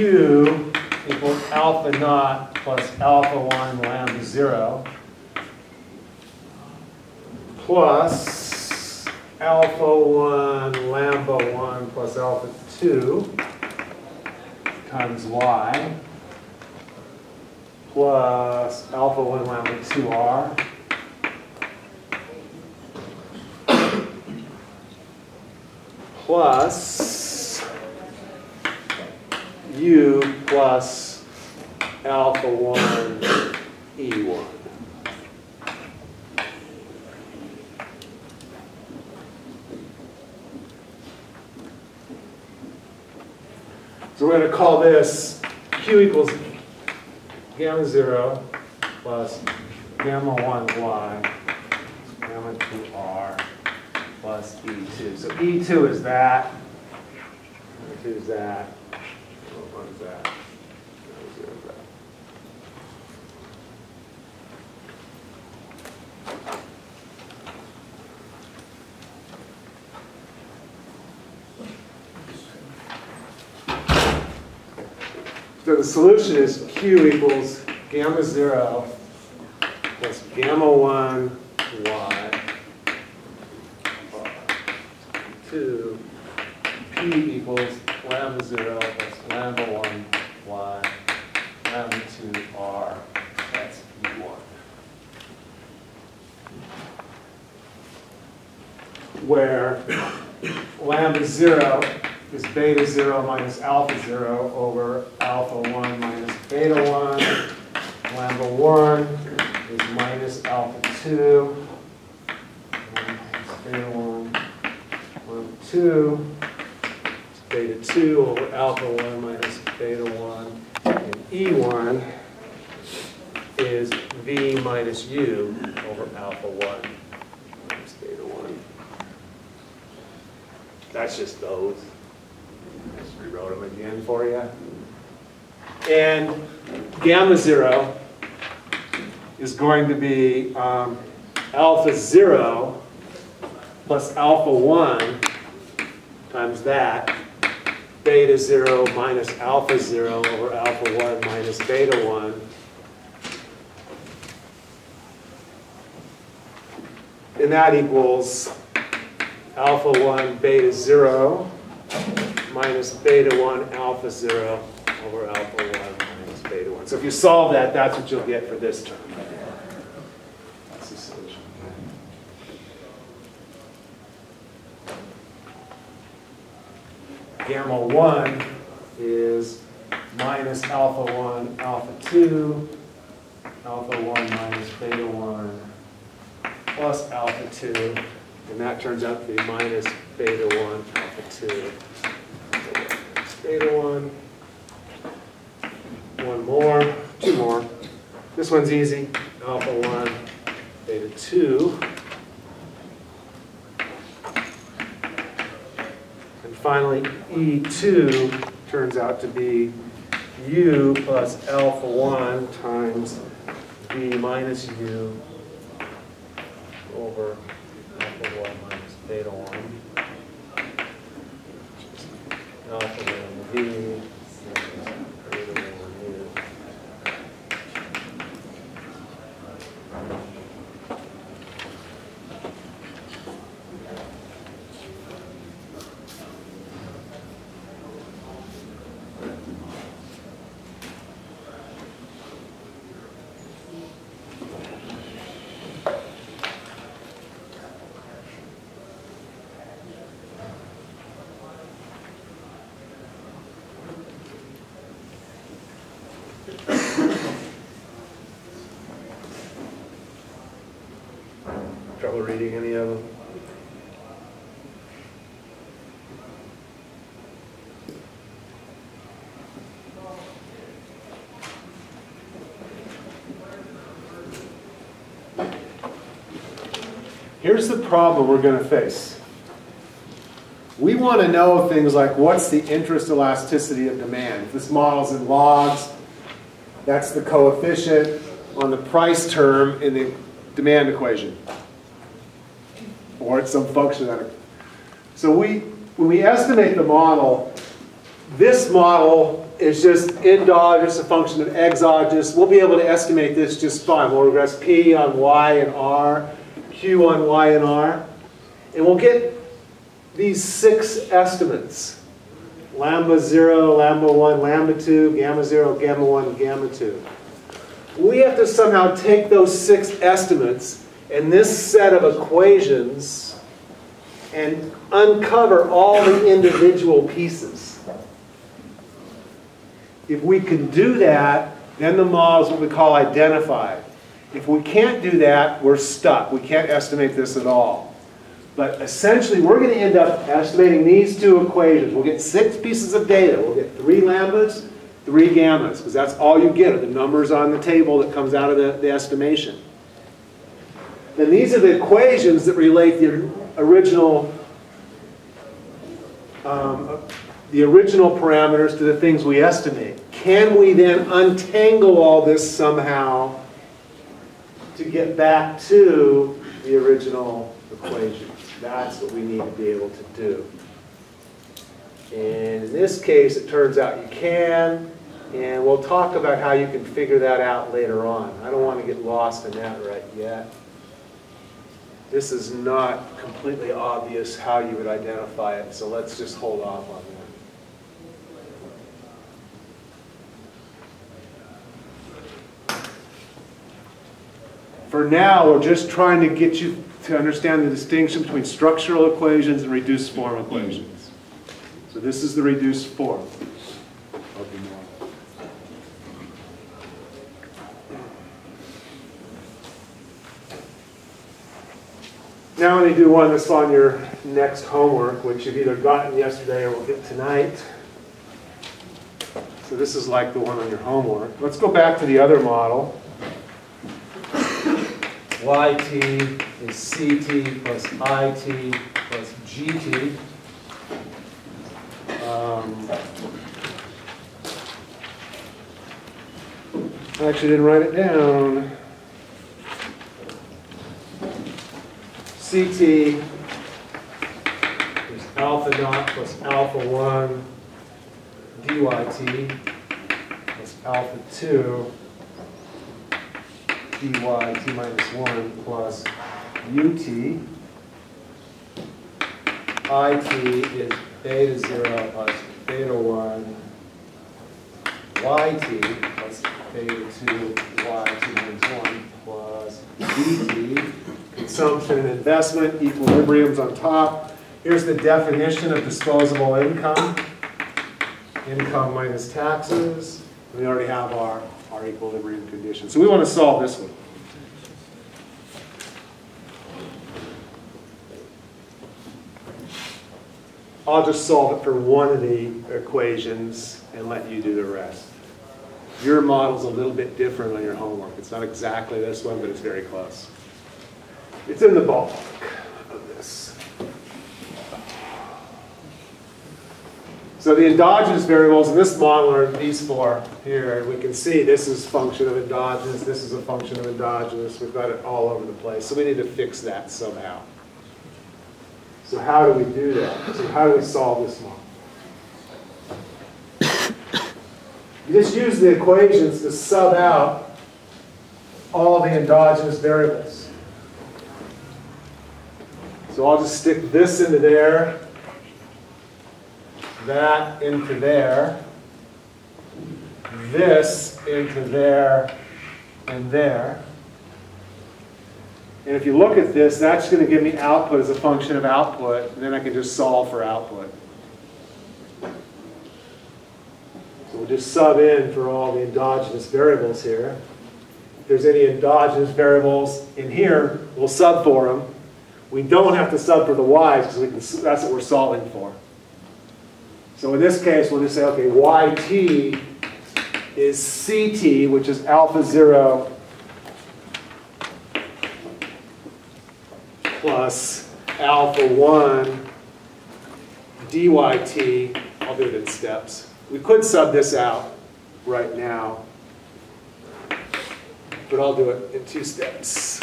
S1: Q equals alpha naught plus alpha 1 lambda 0 plus alpha 1 lambda 1 plus alpha 2 times y plus alpha 1 lambda 2r plus u plus alpha 1 e1. So we're going to call this q equals gamma 0 plus gamma 1 y gamma 2 r plus E2. So E2 is that. E2 is that. That? E2 that. So the solution is Q equals gamma 0 plus gamma 1 y two, P equals lambda zero plus lambda one Y, lambda two R, that's E one. Where lambda zero is beta zero minus alpha zero over alpha one minus beta one. Lambda one is minus alpha two, minus beta one. 1, 2, beta 2 over alpha 1 minus beta 1, and E1 is V minus U over alpha 1 minus beta 1. That's just those. I just rewrote them again for you. And gamma 0 is going to be um, alpha 0 plus alpha 1 times that, beta 0 minus alpha 0 over alpha 1 minus beta 1. And that equals alpha 1 beta 0 minus beta 1 alpha 0 over alpha 1 minus beta 1. So if you solve that, that's what you'll get for this term. That's the solution. Gamma 1 is minus alpha 1, alpha 2, alpha 1 minus beta 1, plus alpha 2, and that turns out to be minus beta 1, alpha 2. Beta 1, one more, two more. This one's easy, alpha 1, beta 2. Finally, E2 turns out to be U plus alpha 1 times B minus U over alpha 1 minus beta 1. Alpha 1 V minus beta 1 U. Trouble reading any of them? Here's the problem we're going to face. We want to know things like what's the interest elasticity of demand. If this model's in logs, that's the coefficient on the price term in the demand equation. Or it's some function that it. So we, when we estimate the model, this model is just endogenous, a function of exogenous. We'll be able to estimate this just fine. We'll regress P on Y and R, Q on Y and R. And we'll get these six estimates. Lambda 0, lambda 1, lambda 2, gamma 0, gamma 1, gamma 2. We have to somehow take those six estimates and this set of equations and uncover all the individual pieces. If we can do that, then the model is what we call identified. If we can't do that, we're stuck. We can't estimate this at all. But essentially, we're going to end up estimating these two equations. We'll get six pieces of data. We'll get three lambdas, three gammas, because that's all you get are the numbers on the table that comes out of the, the estimation. Then these are the equations that relate the original um, the original parameters to the things we estimate. Can we then untangle all this somehow to get back to the original equation. That's what we need to be able to do. And in this case, it turns out you can, and we'll talk about how you can figure that out later on. I don't want to get lost in that right yet. This is not completely obvious how you would identify it, so let's just hold off on that. For now, we're just trying to get you to understand the distinction between structural equations and reduced form equations. So this is the reduced form of the model. Now let me do one that's on your next homework, which you've either gotten yesterday or will get tonight. So this is like the one on your homework. Let's go back to the other model. Yt is ct plus it plus gt. Um, I actually didn't write it down. CT is alpha naught plus alpha 1 dyt plus alpha 2 dy t minus 1 plus ut. it is beta 0 plus beta 1 yt plus beta 2 y2 minus 1 plus dt consumption and investment, equilibrium's on top. Here's the definition of disposable income. Income minus taxes. We already have our, our equilibrium condition. So we want to solve this one. I'll just solve it for one of the equations and let you do the rest. Your model's a little bit different on your homework. It's not exactly this one, but it's very close. It's in the ballpark of this. So the endogenous variables in this model are these four here. And we can see this is function of endogenous, this is a function of endogenous. We've got it all over the place. So we need to fix that somehow. So how do we do that? So how do we solve this model? You just use the equations to sub out all the endogenous variables. So I'll just stick this into there, that into there, this into there, and there. And if you look at this, that's going to give me output as a function of output, and then I can just solve for output. So we'll just sub in for all the endogenous variables here. If there's any endogenous variables in here, we'll sub for them. We don't have to sub for the y's because that's what we're solving for. So in this case, we'll just say, okay, yt is ct, which is alpha 0 plus alpha 1 dyt. I'll do it in steps. We could sub this out right now, but I'll do it in two steps.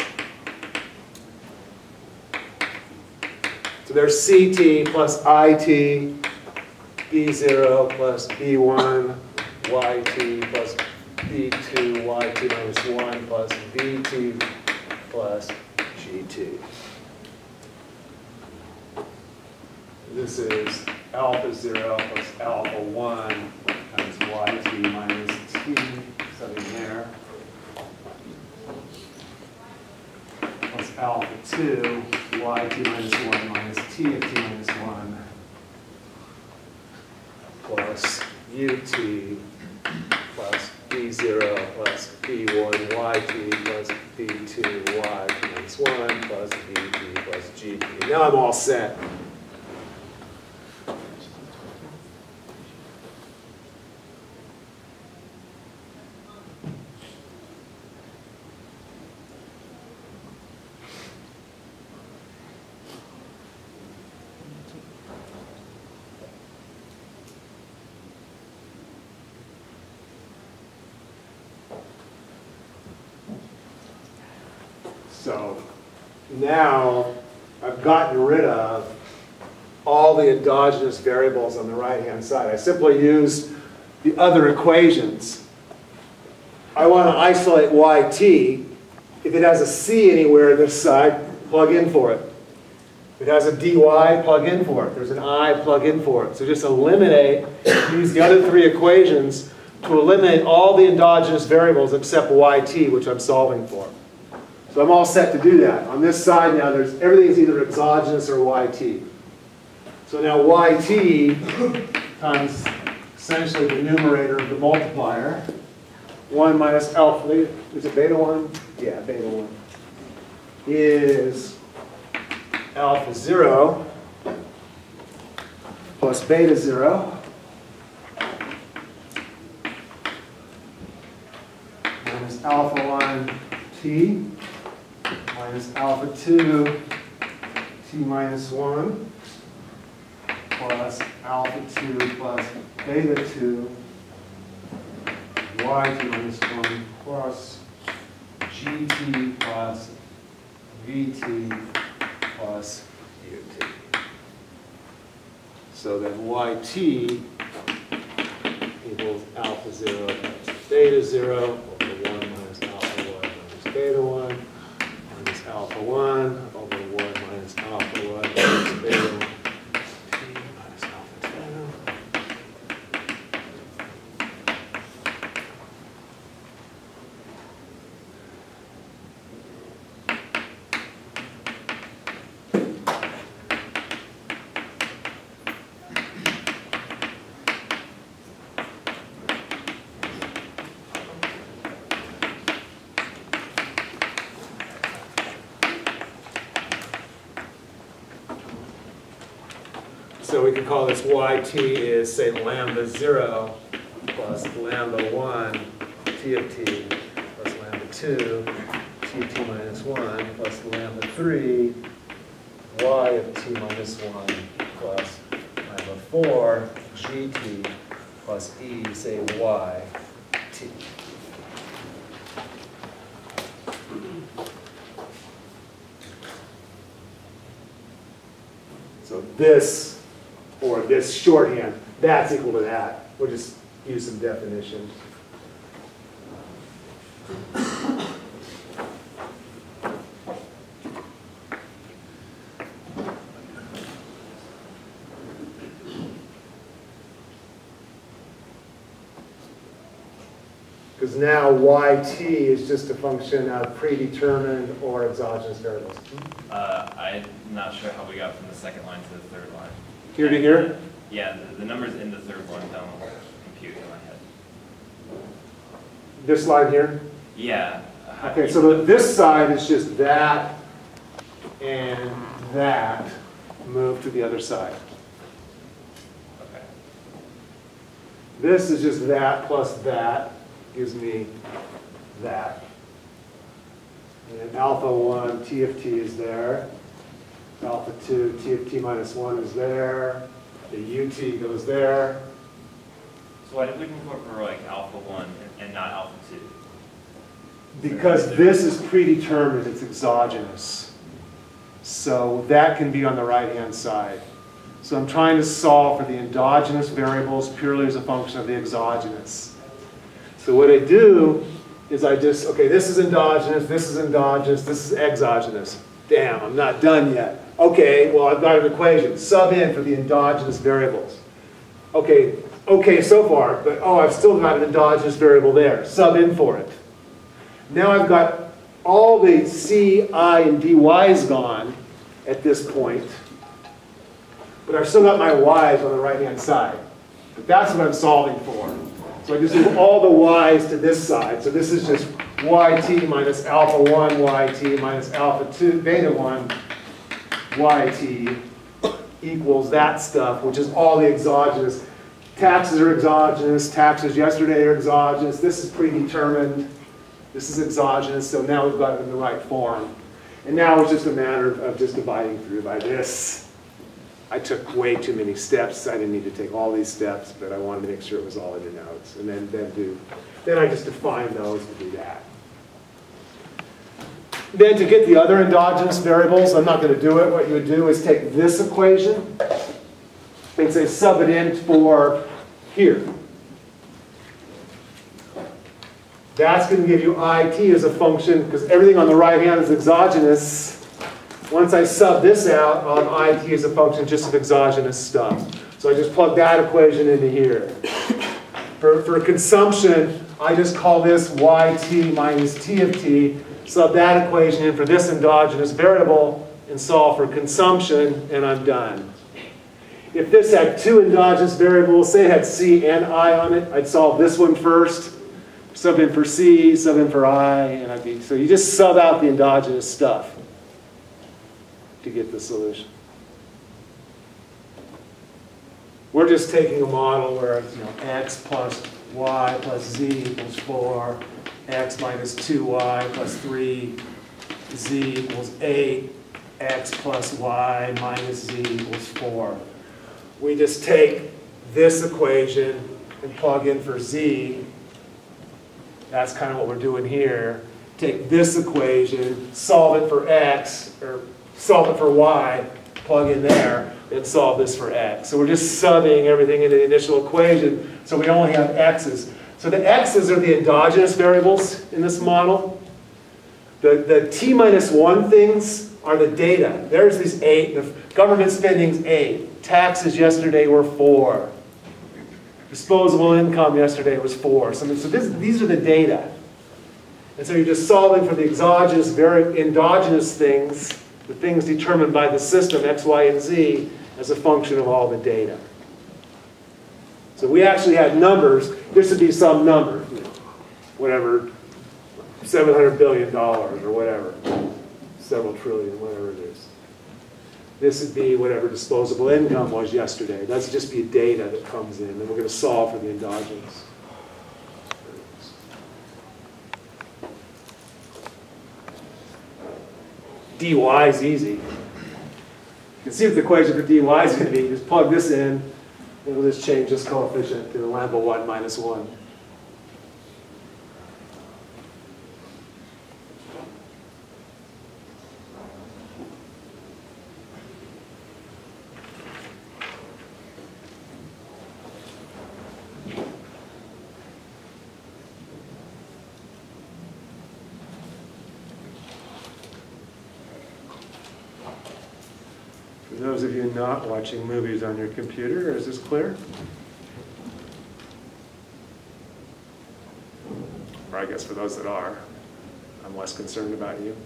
S1: So there's CT plus IT, B0 plus B1 yt plus b2 yt minus 1 plus vt plus gt. This is alpha 0 plus alpha 1 times yt minus t, something there. Plus alpha 2, yt minus 1 minus t of t minus 1 plus ut plus b0 plus b1 yt plus b2 yt minus 1 plus vt plus gt. Now I'm all set. So now I've gotten rid of all the endogenous variables on the right-hand side. I simply used the other equations. I want to isolate yt. If it has a c anywhere this side, plug in for it. If it has a dy, plug in for it. There's an i, plug in for it. So just eliminate, use the other three equations to eliminate all the endogenous variables except yt, which I'm solving for. So I'm all set to do that. On this side now, there's everything's either exogenous or yt. So now yt times essentially the numerator of the multiplier. 1 minus alpha, is it beta 1? Yeah, beta 1. Is alpha 0 plus beta 0 minus alpha 1 t minus alpha 2 t minus 1 plus alpha 2 plus beta 2 y t minus 1 plus gt plus vt plus ut. So then yt equals alpha 0 times beta 0 over 1 minus alpha 1 minus beta 1 minus alpha 1 over 1 minus alpha 1 minus beta 1 t minus alpha 2. So we can call this yt is, say, lambda 0 plus lambda 1 t of t plus lambda 2 tt minus 1 plus lambda 3 y of t minus 1 plus lambda 4 gt plus e, say, y t. So this, this shorthand, that's equal to that. We'll just use some definitions. Because now yt is just a function of predetermined or exogenous variables.
S4: Uh, I'm not sure how we got from the second line to the third line.
S5: Here to here?
S4: Yeah, the, the numbers in the third one don't compute in my head.
S5: This line here?
S4: Yeah.
S5: Okay, so the- this side is just that and that moved to the other side.
S4: Okay.
S5: This is just that plus that gives me that. And alpha 1, T of t is there. Alpha 2, T of t minus 1 is there. The ut goes there.
S4: So why did we over like alpha one and- and not alpha two?
S5: Because this is predetermined, it's exogenous. So that can be on the right-hand side. So I'm trying to solve for the endogenous variables purely as a function of the exogenous.
S1: So what I do is I just, okay, this is endogenous, this is endogenous, this is exogenous. Damn, I'm not done yet. Okay, well, I've got an equation. Sub in for the endogenous variables. Okay, okay so far, but oh, I've still got an endogenous variable there. Sub in for it. Now I've got all the c, i, and dy's gone at this point, but I've still got my y's on the right-hand side. But that's what I'm solving for. So I just move all the y's to this side. So this is just yt minus alpha 1 yt minus alpha 2 beta 1 yt equals that stuff, which is all the exogenous. Taxes are exogenous, taxes yesterday are exogenous, this is predetermined, this is exogenous, so now we've got it in the right form. And now it's just a matter of just dividing through by this. I took way too many steps, I didn't need to take all these steps, but I wanted to make sure it was all in your notes. And then, then do, then I just define those and do that. Then to get the other endogenous variables, I'm not going to do it. What you would do is take this equation and say sub it in for here. That's going to give you IT as a function, because everything on the right hand is exogenous. Once I sub this out, have IT as a function just of exogenous stuff. So I just plug that equation into here. For, for consumption, I just call this yt minus t of t, sub that equation in for this endogenous variable, and solve for consumption, and I'm done. If this had two endogenous variables, say it had c and i on it, I'd solve this one first, sub in for c, sub in for i, and I'd be, so you just sub out the endogenous stuff to get the solution. We're just taking a model where you know, x plus y plus z equals 4, x minus 2y plus 3, z equals 8, x plus y minus z equals 4. We just take this equation and plug in for z. That's kind of what we're doing here. Take this equation, solve it for x, or solve it for y, plug in there, and solve this for x. So we're just subbing everything into the initial equation, so we only have x's. So the x's are the endogenous variables in this model. The, the t minus 1 things are the data. There's these 8, the government spending's 8. Taxes yesterday were 4. Disposable income yesterday was 4. So, so this, these are the data. And so you're just solving for the exogenous, very endogenous things, the things determined by the system, x, y, and z, as a function of all the data. So we actually had numbers. This would be some number, you know, whatever, $700 billion or whatever, several trillion, whatever it is. This would be whatever disposable income was yesterday. That's just be data that comes in, and we're going to solve for the endogenous. dy is easy. You can see what the equation for dy is going to be. Just plug this in, and it'll just change this coefficient to lambda 1 minus 1. For those of you not watching movies on your computer, is this clear? Or I guess for those that are, I'm less concerned about you.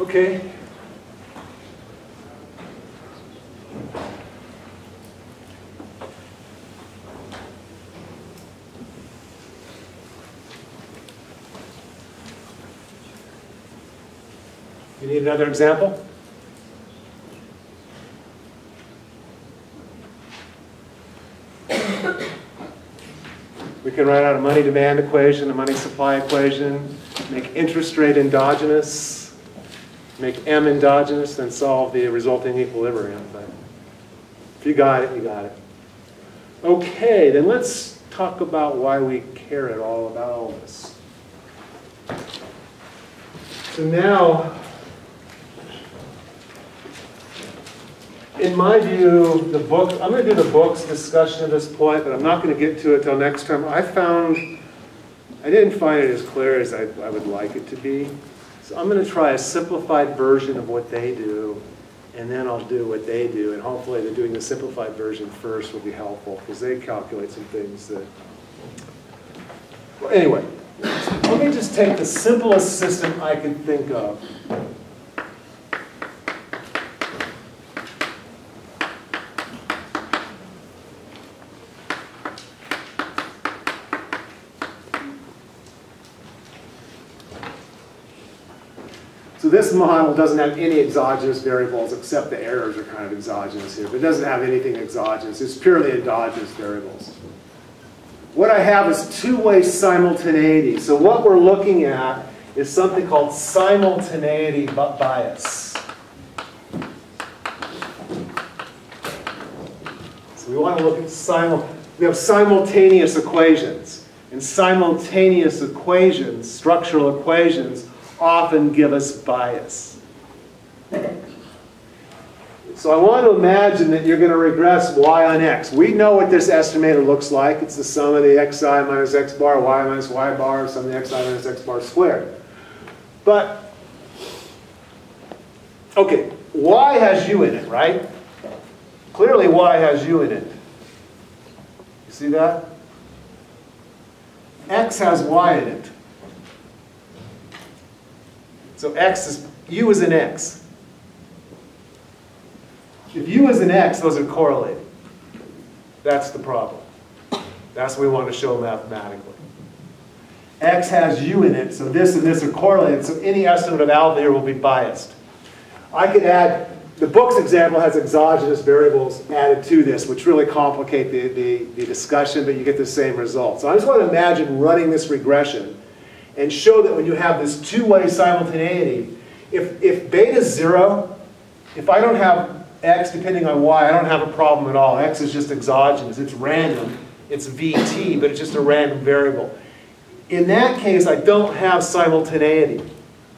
S1: Okay. You need another example? We can write out a money demand equation, a money supply equation, make interest rate endogenous, make M endogenous, then solve the resulting equilibrium. If you got it, you got it. Okay, then let's talk about why we care at all about all this. So now, in my view, the book, I'm gonna do the books discussion at this point, but I'm not gonna get to it till next time. I found, I didn't find it as clear as I, I would like it to be. So I'm gonna try a simplified version of what they do, and then I'll do what they do, and hopefully the doing the simplified version first will be helpful, because they calculate some things that, well, anyway, let me just take the simplest system I can think of. This model doesn't have any exogenous variables, except the errors are kind of exogenous here, but it doesn't have anything exogenous. It's purely endogenous variables. What I have is two-way simultaneity. So what we're looking at is something called simultaneity bias. So we want to look at simul, we have simultaneous equations. And simultaneous equations, structural equations, often give us bias. So I want to imagine that you're going to regress y on x. We know what this estimator looks like. It's the sum of the xi minus x bar, y minus y bar, sum of the xi minus x bar squared. But, okay, y has u in it, right? Clearly y has u in it. You see that? x has y in it. So x is, u is an x. If u is an x, those are correlated. That's the problem. That's what we want to show mathematically. x has u in it, so this and this are correlated, so any estimate of alpha here will be biased. I could add, the book's example has exogenous variables added to this, which really complicate the, the, the discussion, but you get the same result. So I just want to imagine running this regression and show that when you have this two-way simultaneity, if, if beta is zero, if I don't have x depending on y, I don't have a problem at all. x is just exogenous, it's random, it's vt, but it's just a random variable. In that case, I don't have simultaneity.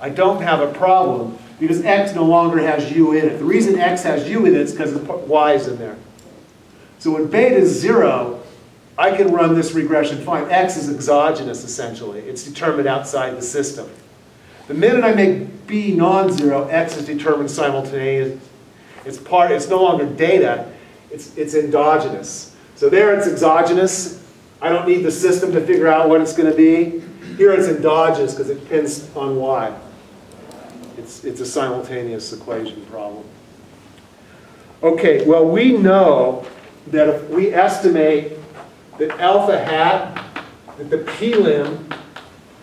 S1: I don't have a problem because x no longer has u in it. The reason x has u in it is because y is in there. So when beta is zero, I can run this regression fine. X is exogenous, essentially. It's determined outside the system. The minute I make B non-zero, X is determined simultaneously. It's part, it's no longer data, it's, it's endogenous. So there it's exogenous. I don't need the system to figure out what it's going to be. Here it's endogenous because it depends on Y. It's, it's a simultaneous equation problem. Okay, well we know that if we estimate that alpha hat, that the p-lim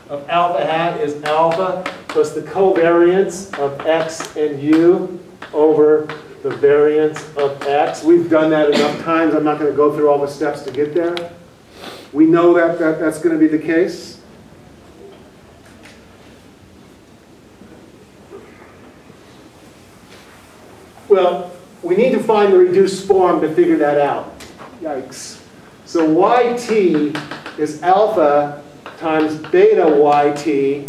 S1: of alpha hat is alpha plus the covariance of x and u over the variance of x. We've done that enough times. I'm not going to go through all the steps to get there. We know that, that that's going to be the case. Well, we need to find the reduced form to figure that out. Yikes. So yt is alpha times beta yt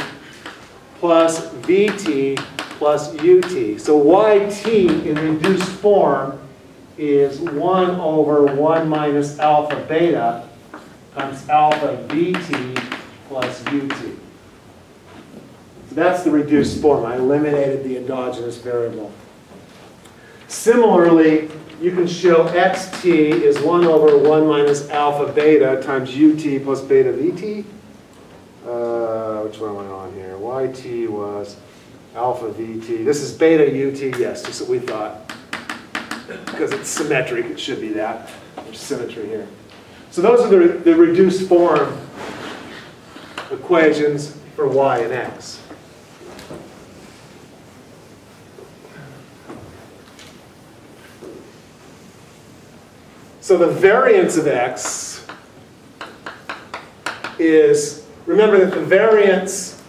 S1: plus vt plus ut. So yt in reduced form is 1 over 1 minus alpha beta times alpha vt plus ut. So that's the reduced form. I eliminated the endogenous variable. Similarly, you can show xt is 1 over 1 minus alpha beta times ut plus beta vt. Uh, which one I on here? yt was alpha vt. This is beta ut, yes, just what we thought. Because it's symmetric, it should be that. There's symmetry here. So those are the, the reduced form equations for y and x. So the variance of x is, remember that the variance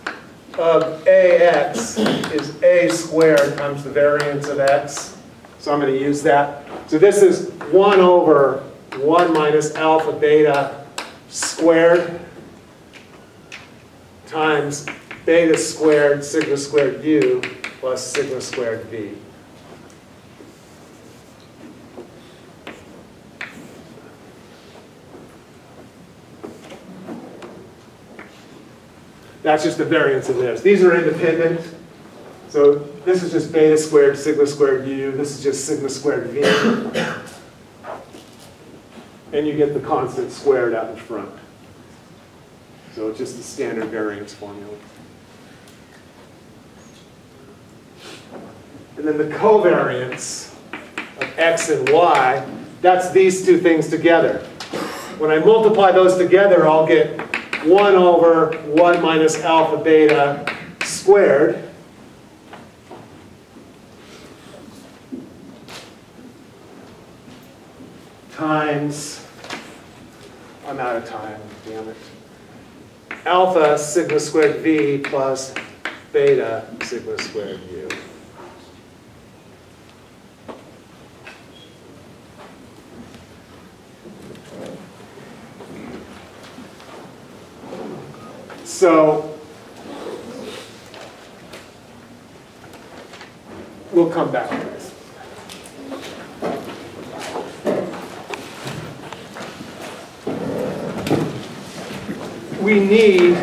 S1: of ax is a squared times the variance of x. So I'm going to use that. So this is 1 over 1 minus alpha beta squared times beta squared sigma squared u plus sigma squared v. That's just the variance of this. These are independent. So this is just beta squared, sigma squared u. This is just sigma squared v. And you get the constant squared out in front. So it's just the standard variance formula. And then the covariance of x and y, that's these two things together. When I multiply those together, I'll get 1 over 1 minus alpha beta squared. Times, I'm out of time, damn it. Alpha sigma squared v plus beta sigma squared u. So we'll come back to this. We need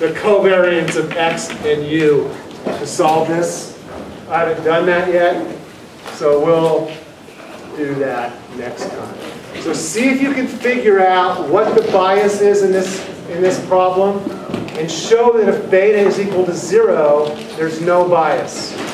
S1: the covariance of x and u to solve this. I haven't done that yet, so we'll do that next time. So see if you can figure out what the bias is in this, in this problem, and show that if beta is equal to zero, there's no bias.